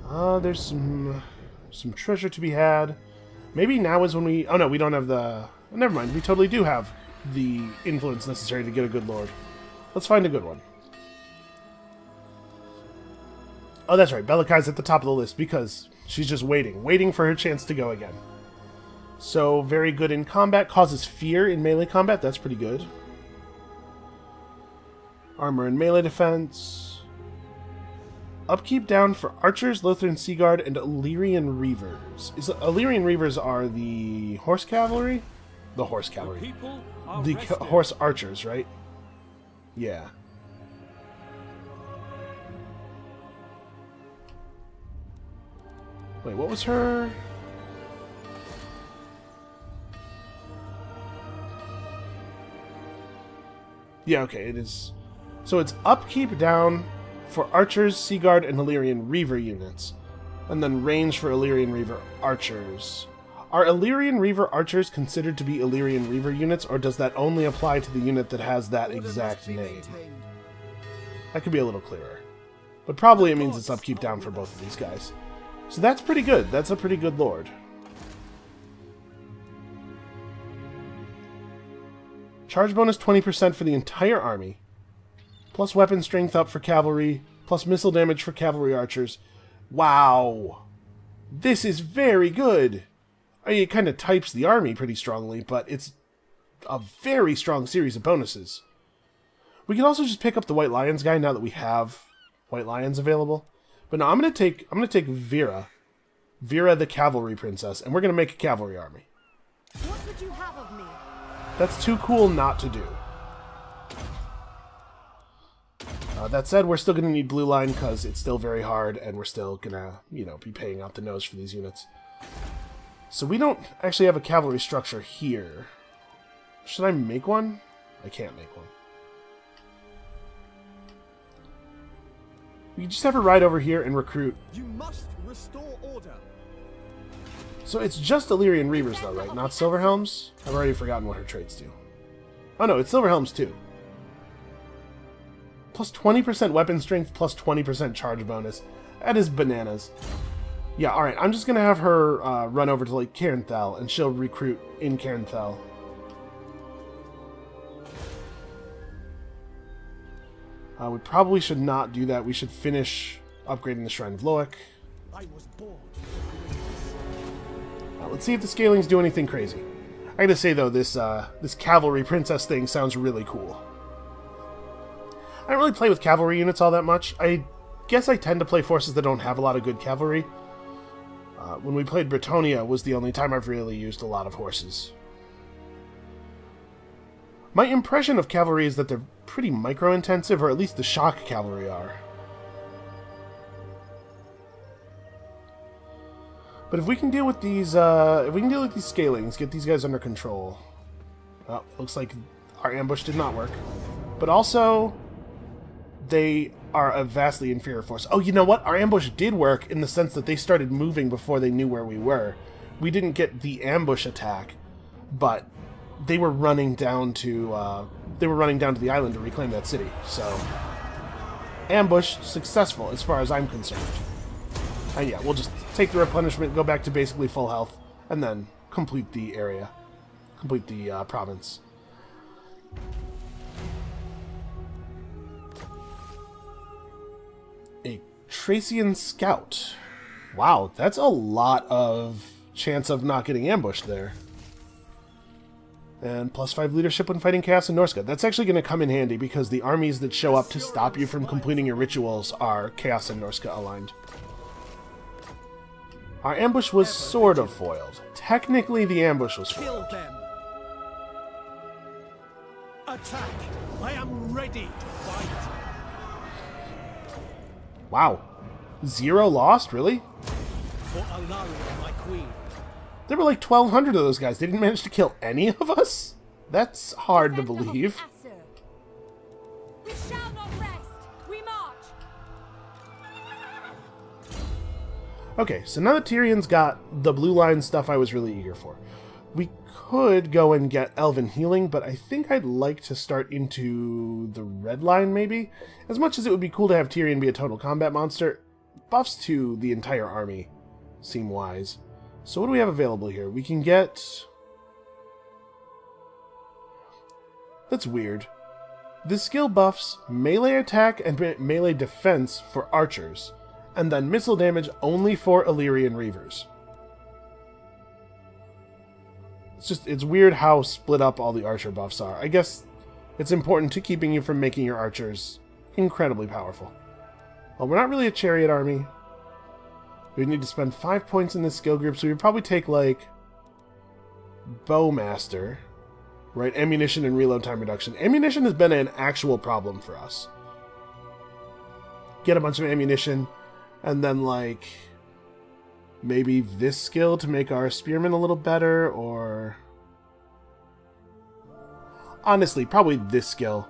A: Uh, there's some, some treasure to be had. Maybe now is when we... Oh no, we don't have the... Never mind, we totally do have the influence necessary to get a good lord. Let's find a good one. Oh, that's right. Belakai's at the top of the list because she's just waiting. Waiting for her chance to go again. So, very good in combat. Causes fear in melee combat. That's pretty good. Armor and melee defense. Upkeep down for archers, Lothern Seaguard, and Ellyrian Reavers. Is Ellyrian Reavers are the horse cavalry? The horse cavalry. The ca- horse archers, right? Yeah. Wait, what was her? Yeah, okay, it is. So it's upkeep down for archers, Seaguard, and Ellyrian Reaver units, and then range for Ellyrian Reaver archers. Are Ellyrian Reaver archers considered to be Ellyrian Reaver units, or does that only apply to the unit that has that exact name? That could be a little clearer. But probably it means it's upkeep down for both of these guys. So that's pretty good. That's a pretty good lord. Charge bonus 20% for the entire army. Plus weapon strength up for cavalry. Plus missile damage for cavalry archers. Wow. This is very good. I mean, it kind of types the army pretty strongly, but it's a very strong series of bonuses. We can also just pick up the White Lions guy now that we have White Lions available. But no, I'm gonna take I'm gonna take Vera. Vera the cavalry princess, and we're gonna make a cavalry army. That's too cool not to do. Uh, that said, we're still going to need blue line because it's still very hard, and we're still going to, you know, be paying out the nose for these units. So we don't actually have a cavalry structure here. Should I make one? I can't make one. We just have her ride over here and recruit.
C: You must restore order.
A: So it's just Ellyrian Reavers, though, right? Not Silverhelms? I've already forgotten what her traits do. Oh no, it's Silverhelms too. Plus 20% weapon strength, plus 20% charge bonus. That is bananas. Yeah, alright, I'm just gonna have her uh, run over to like, Cairn Thel, and she'll recruit in Cairn Thel. Uh, we probably should not do that. We should finish upgrading the Shrine of Loec.
C: I was born.
A: Uh, let's see if the Skaelings do anything crazy. I gotta say though, this uh, this cavalry princess thing sounds really cool. I don't really play with cavalry units all that much. I guess I tend to play forces that don't have a lot of good cavalry. Uh, when we played Bretonnia was the only time I've really used a lot of horses. My impression of cavalry is that they're pretty micro-intensive, or at least the shock cavalry are. But if we can deal with these, uh, if we can deal with these Skaelings, get these guys under control. Looks like our ambush did not work. But also, they are a vastly inferior force. Oh, you know what? Our ambush did work in the sense that they started moving before they knew where we were. We didn't get the ambush attack, but they were running down to uh, they were running down to the island to reclaim that city. So, ambush successful as far as I'm concerned. And yeah, we'll just take the replenishment, go back to basically full health, and then complete the area, complete the uh, province. A Chracian Scout. Wow, that's a lot of chance of not getting ambushed there. And plus 5 leadership when fighting Chaos and Norsca. That's actually going to come in handy because the armies that show up to stop you from completing your rituals are Chaos and Norsca aligned. Our ambush was sort of foiled. Technically, the ambush was
C: Kill
A: foiled.
C: them. Attack. I am ready to fight.
A: Wow. Zero lost? Really?
C: For Alarielle, my queen.
A: There were like 1,200 of those guys. They didn't manage to kill any of us? That's hard to believe. Okay, so now that Tyrion's got the blue line stuff I was really eager for, we could go and get Elven Healing, but I think I'd like to start into the red line, maybe? As much as it would be cool to have Tyrion be a total combat monster, buffs to the entire army seem wise. So what do we have available here? We can get... That's weird. This skill buffs melee attack and melee defense for archers, and then missile damage only for Ellyrian Reavers. It's just, it's weird how split up all the archer buffs are. I guess it's important to keeping you from making your archers incredibly powerful. Well, we're not really a chariot army. We need to spend five points in this skill group, so we'd probably take, like, Bowmaster, right? Ammunition and reload time reduction. Ammunition has been an actual problem for us. Get a bunch of ammunition, and then, like, maybe this skill to make our spearmen a little better, or... Honestly, probably this skill.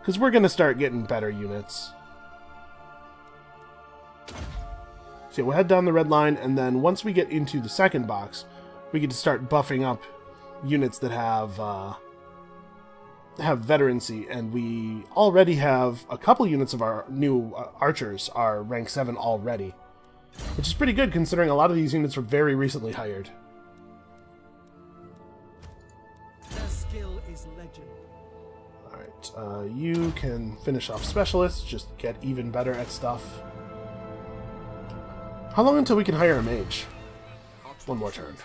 A: Because we're to start getting better units. So we'll head down the red line, and then once we get into the second box, we get to start buffing up units that have uh, have veterancy, and we already have a couple units of our new uh, archers are rank 7 already, which is pretty good considering a lot of these units were very recently hired.
C: Their skill is legend.
A: Alright, uh, you can finish off specialists, just get even better at stuff. How long until we can hire a mage? One more turn.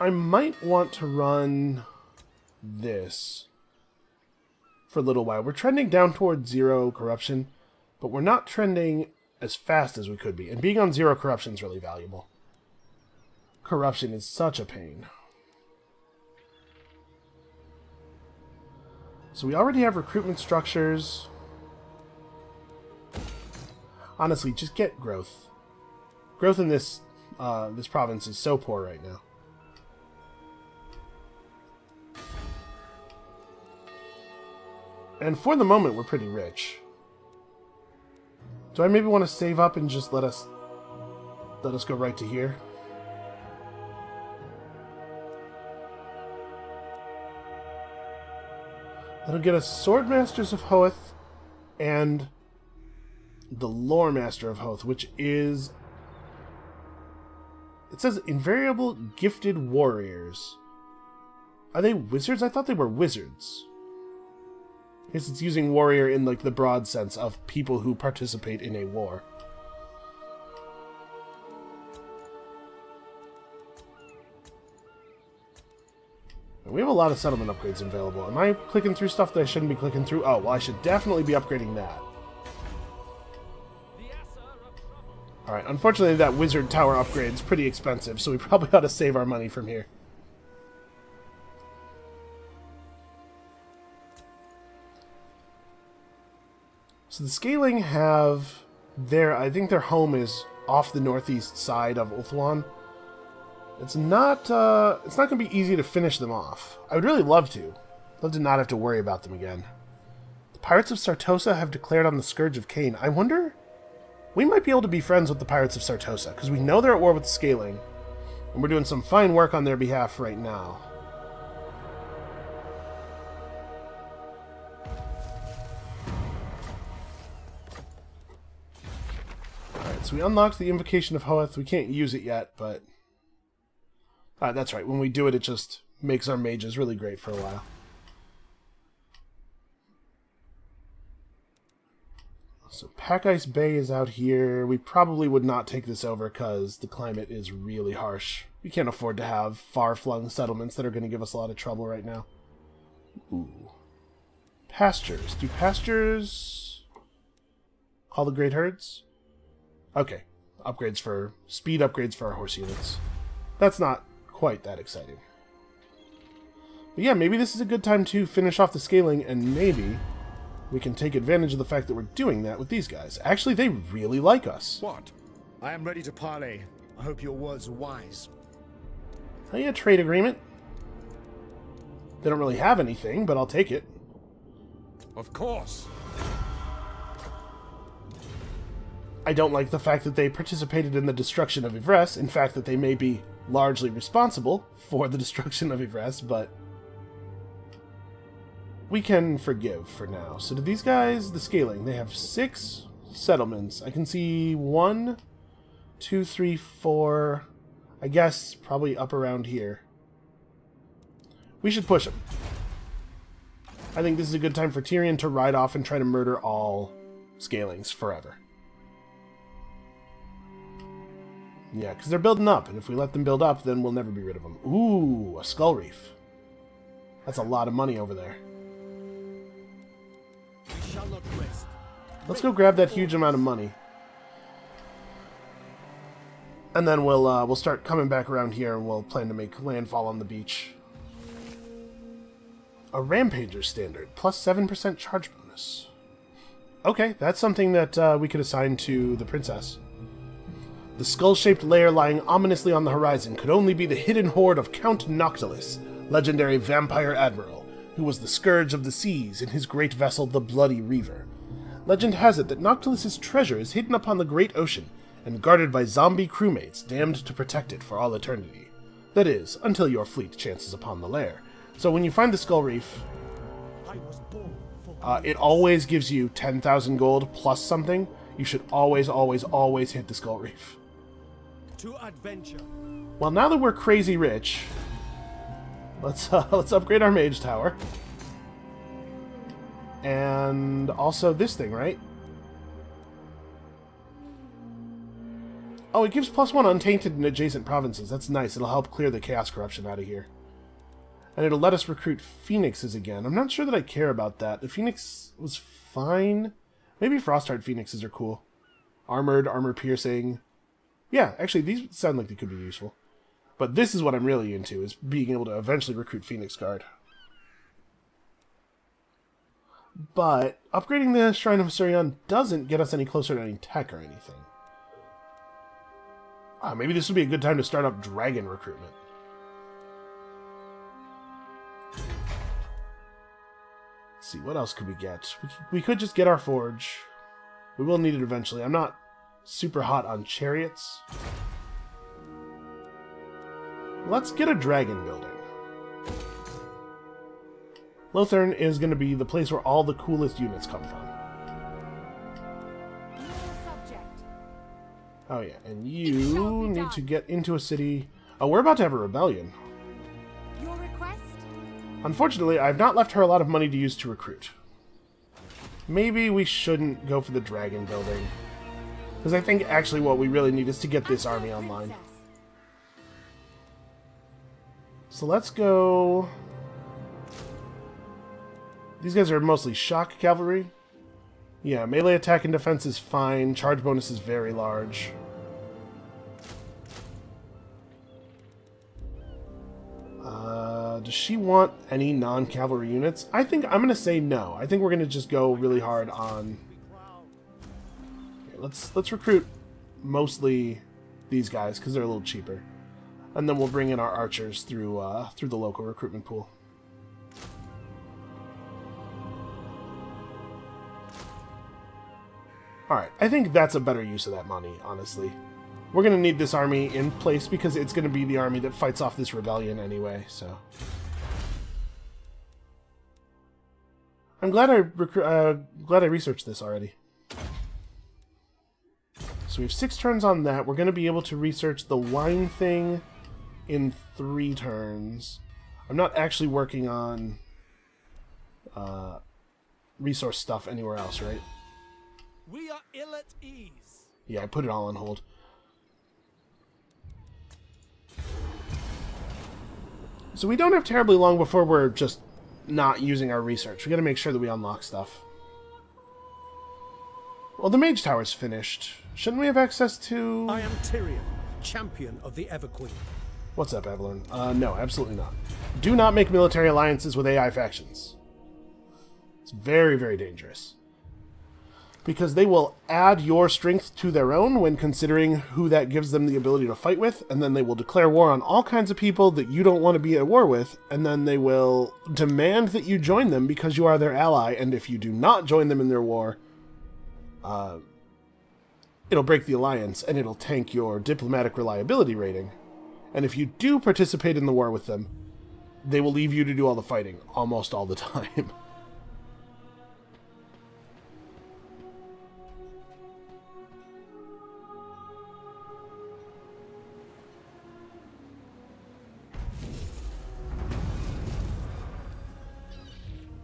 A: I might want to run this for a little while. We're trending down towards zero corruption, but we're not trending as fast as we could be. And being on zero corruption is really valuable. Corruption is such a pain. So we already have recruitment structures. Honestly, just get growth. Growth in this uh, this province is so poor right now. And for the moment, we're pretty rich. Do I maybe want to save up and just let us let us go right to here? That'll get us Sword Masters of Hoeth and the Lore Master of Hoeth, which is. It says invariable gifted warriors. Are they wizards? I thought they were wizards. Guess it's using warrior in like the broad sense of people who participate in a war. We have a lot of settlement upgrades available. Am I clicking through stuff that I shouldn't be clicking through? Oh, well, I should definitely be upgrading that. Alright, unfortunately that wizard tower upgrade is pretty expensive, so we probably ought to save our money from here. So the Skaeling have their, I think their home is off the northeast side of Ulthuan. It's not, uh, it's not going to be easy to finish them off. I would really love to. Love to not have to worry about them again. The Pirates of Sartosa have declared on the Scourge of Khaine. I wonder... We might be able to be friends with the Pirates of Sartosa, because we know they're at war with the Skaeling, and we're doing some fine work on their behalf right now. We unlocked the Invocation of Hoeth. We can't use it yet, but... Uh, that's right, when we do it, it just makes our mages really great for a while. So Pack Ice Bay is out here. We probably would not take this over because the climate is really harsh. We can't afford to have far-flung settlements that are going to give us a lot of trouble right now. Ooh. Pastures. Do pastures call the great herds? Okay. Upgrades for... Speed upgrades for our horse units. That's not quite that exciting. But yeah, maybe this is a good time to finish off the Skaeling and maybe we can take advantage of the fact that we're doing that with these guys. Actually, they really like us.
C: What? I am ready to parley. I hope your words are wise.
A: Oh yeah, trade agreement. They don't really have anything, but I'll take it.
D: Of course.
A: I don't like the fact that they participated in the destruction of Yvresse. In fact, that they may be largely responsible for the destruction of Yvresse, but we can forgive for now. So do these guys, the Skaeling, they have six settlements. I can see one, two, three, four, I guess probably up around here. We should push them. I think this is a good time for Tyrion to ride off and try to murder all Skaelings forever. Yeah, because they're building up, and if we let them build up, then we'll never be rid of them. Ooh, a skull reef. That's a lot of money over there. Let's go grab that huge amount of money. And then we'll uh, we'll start coming back around here and we'll plan to make landfall on the beach. A Rampager standard, plus 7% charge bonus. Okay, that's something that uh, we could assign to the princess. The skull-shaped lair lying ominously on the horizon could only be the hidden hoard of Count Noctilus, legendary vampire admiral, who was the scourge of the seas in his great vessel the Bloody Reaver. Legend has it that Noctilus's treasure is hidden upon the great ocean and guarded by zombie crewmates damned to protect it for all eternity. That is, until your fleet chances upon the lair. So when you find the Skull Reef, uh, it always gives you 10,000 gold plus something. You should always, always, always hit the Skull Reef.
C: To adventure.
A: Well, now that we're crazy rich, let's uh, let's upgrade our mage tower, and also this thing, right? Oh, it gives plus one untainted in adjacent provinces. That's nice. It'll help clear the chaos corruption out of here, and it'll let us recruit phoenixes again. I'm not sure that I care about that. The phoenix was fine. Maybe frostheart phoenixes are cool. Armored, armor piercing. Yeah, actually, these sound like they could be useful. But this is what I'm really into, is being able to eventually recruit Phoenix Guard. But upgrading the Shrine of Asuryan doesn't get us any closer to any tech or anything. Ah, maybe this would be a good time to start up dragon recruitment. Let's see, what else could we get? We could just get our forge. We will need it eventually. I'm not super hot on chariots. Let's get a dragon building. Lothern is going to be the place where all the coolest units come from. Oh yeah, and you need to get into a city. Oh, we're about to have a rebellion.
E: Your request?
A: Unfortunately, I've not left her a lot of money to use to recruit. Maybe we shouldn't go for the dragon building. Because I think actually what we really need is to get this army online. So let's go... These guys are mostly shock cavalry. Yeah, melee attack and defense is fine. Charge bonus is very large. Uh, does she want any non-cavalry units? I think I'm going to say no. I think we're going to just go really hard on let's let's recruit mostly these guys because they're a little cheaper, and then we'll bring in our archers through uh, through the local recruitment pool. Alright, I think that's a better use of that money, honestly. We're going to need this army in place because it's going to be the army that fights off this rebellion anyway, so... I'm glad I uh, glad I researched this already. So we have six turns on that. We're going to be able to research the wine thing in three turns. I'm not actually working on uh, resource stuff anywhere else, right?
C: We are ill at ease.
A: Yeah, I put it all on hold. So we don't have terribly long before we're just not using our research. We gotta make sure that we unlock stuff. Well, the Mage Tower's finished. Shouldn't we have access to...
C: I am Tyrion, champion of the Everqueen.
A: What's up, Evelyn? Uh, no, absolutely not. Do not make military alliances with AI factions. It's very, very dangerous because they will add your strength to their own when considering who that gives them the ability to fight with, and then they will declare war on all kinds of people that you don't want to be at war with, and then they will demand that you join them because you are their ally, and if you do not join them in their war, uh, it'll break the alliance and it'll tank your diplomatic reliability rating. And if you do participate in the war with them, they will leave you to do all the fighting almost all the time.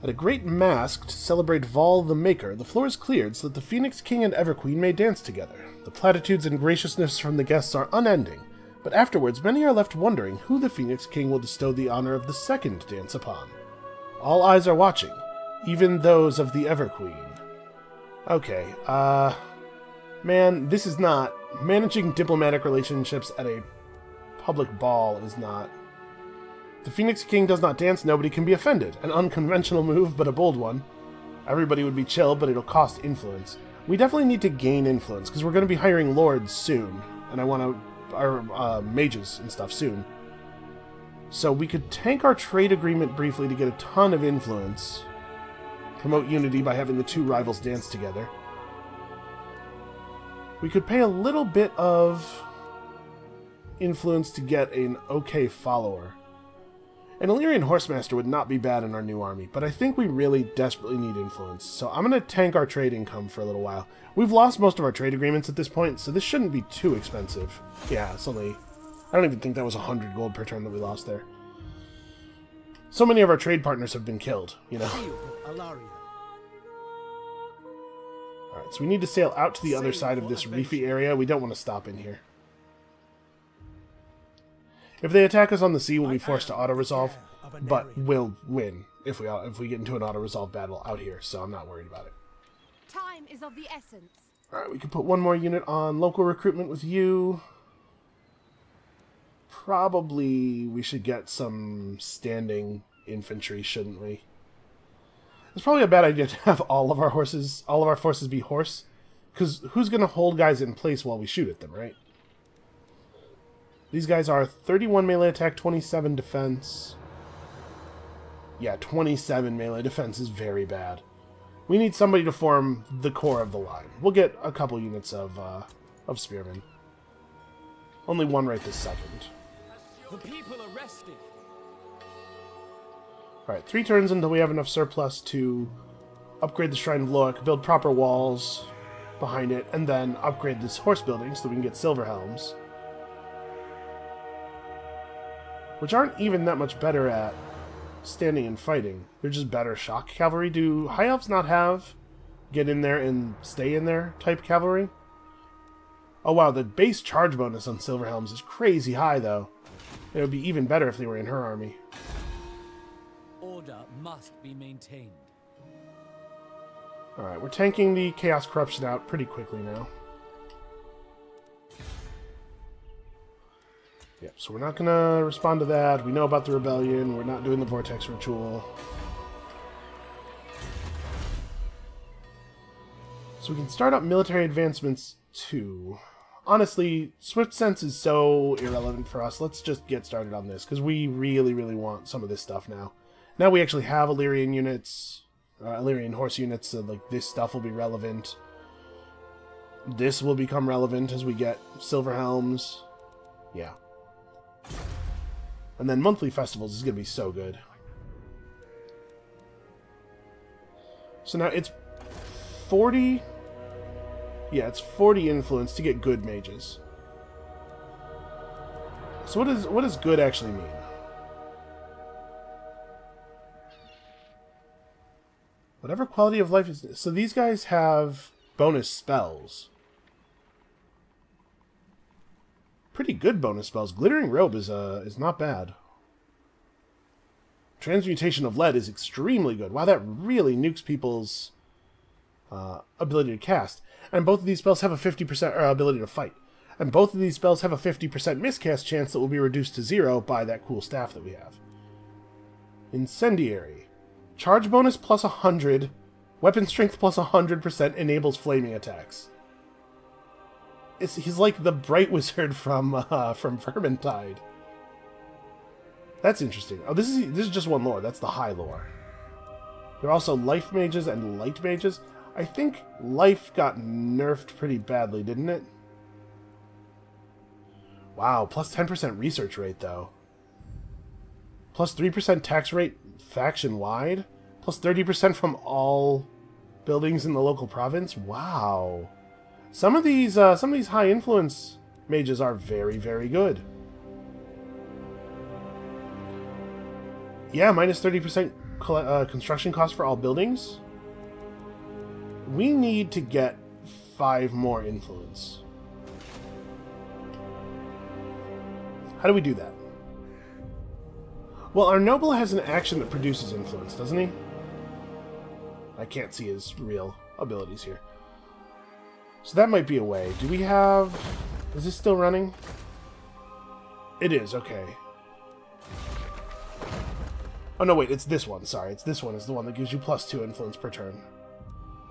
A: At a great masque to celebrate Vaul the Maker, the floor is cleared so that the Phoenix King and Everqueen may dance together. The platitudes and graciousness from the guests are unending, but afterwards many are left wondering who the Phoenix King will bestow the honor of the second dance upon. All eyes are watching, even those of the Everqueen. Okay, uh... Man, this is not... Managing diplomatic relationships at a public ball is not the Phoenix King does not dance, nobody can be offended. An unconventional move, but a bold one. Everybody would be chill, but it'll cost influence. We definitely need to gain influence, because we're going to be hiring lords soon. And I want to... our uh, mages and stuff soon. So we could tank our trade agreement briefly to get a ton of influence. Promote unity by having the two rivals dance together. We could pay a little bit of influence to get an okay follower. An Ellyrian Horsemaster would not be bad in our new army, but I think we really desperately need influence, so I'm going to tank our trade income for a little while. We've lost most of our trade agreements at this point, so this shouldn't be too expensive. Yeah, it's only... I don't even think that was 100 gold per turn that we lost there. So many of our trade partners have been killed, you know? Alright, so we need to sail out to the other side of this reefy area. We don't want to stop in here. If they attack us on the sea, we'll be forced to auto-resolve, but we'll win if we if we get into an auto-resolve battle out here, so I'm not worried about it.
E: Time is of the essence.
A: Alright, we can put one more unit on local recruitment with you. Probably we should get some standing infantry, shouldn't we? It's probably a bad idea to have all of our horses, all of our forces be horse, because who's going to hold guys in place while we shoot at them, right? These guys are 31 melee attack, 27 defense. Yeah, 27 melee defense is very bad. We need somebody to form the core of the line. We'll get a couple units of, uh, of spearmen. Only one right this second.
C: The people are rested.
A: Alright, three turns until we have enough surplus to upgrade the Shrine of Loec, build proper walls behind it, and then upgrade this horse building so that we can get silver helms. Which aren't even that much better at standing and fighting. They're just better shock cavalry. Do High Elves not have get in there and stay in there type cavalry? Oh wow, the base charge bonus on Silver Helms is crazy high though. It would be even better if they were in her army.
C: Order must be maintained.
A: Alright, we're tanking the Chaos Corruption out pretty quickly now. Yep, so we're not going to respond to that. We know about the rebellion. We're not doing the Vortex Ritual. So we can start up military advancements too. Honestly, Swift Sense is so irrelevant for us. Let's just get started on this, because we really, really want some of this stuff now. Now we actually have Ellyrian units, uh, Ellyrian horse units, so like this stuff will be relevant. This will become relevant as we get Silver Helms. Yeah. And then monthly festivals is going to be so good. So now it's 40... Yeah, it's 40 influence to get good mages. So what, is, what does good actually mean? Whatever quality of life is... So these guys have bonus spells. Pretty good bonus spells. Glittering Robe is, uh, is not bad. Transmutation of Lead is extremely good. Wow, that really nukes people's uh, ability to cast. And both of these spells have a 50% uh, ability to fight. And both of these spells have a 50% miscast chance that will be reduced to zero by that cool staff that we have. Incendiary. Charge bonus plus 100, weapon strength plus 100% enables flaming attacks. He's like the Bright Wizard from uh, from Vermintide. That's interesting. Oh, this is this is just one lore. That's the high lore. There are also life mages and light mages. I think life got nerfed pretty badly, didn't it? Wow, plus 10% research rate, though. Plus 3% tax rate faction-wide? Plus 30% from all buildings in the local province? Wow. Some of these, uh, some of these high-influence mages are very, very good. Yeah, minus 30% uh, construction cost for all buildings. We need to get five more influence. How do we do that? Well, our noble has an action that produces influence, doesn't he? I can't see his real abilities here. So that might be a way. Do we have... Is this still running? It is, okay. Oh, no, wait, it's this one. Sorry, it's this one is the one that gives you plus two influence per turn.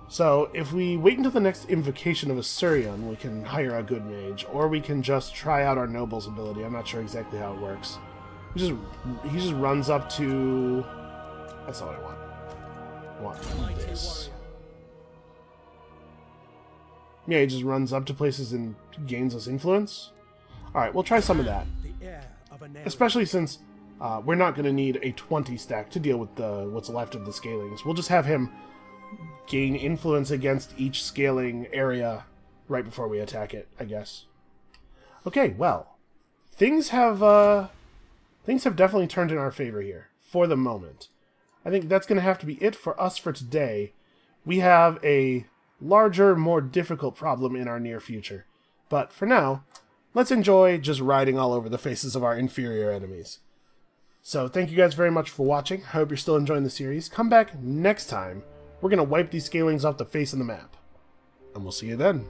A: So, if we wait until the next Invocation of Asuryan, we can hire a good mage, or we can just try out our Noble's ability. I'm not sure exactly how it works. He just, he just runs up to... That's all I want. I want this. Yeah, he just runs up to places and gains us influence. Alright, we'll try some of that. Especially since uh, we're not going to need a 20 stack to deal with the what's left of the Skaelings. We'll just have him gain influence against each Skaeling area right before we attack it, I guess. Okay, well, things have uh, things have definitely turned in our favor here for the moment. I think that's going to have to be it for us for today. We have a larger, more difficult problem in our near future. But for now, let's enjoy just riding all over the faces of our inferior enemies. So thank you guys very much for watching. I hope you're still enjoying the series. Come back next time. We're going to wipe these Skaelings off the face of the map. And we'll see you then.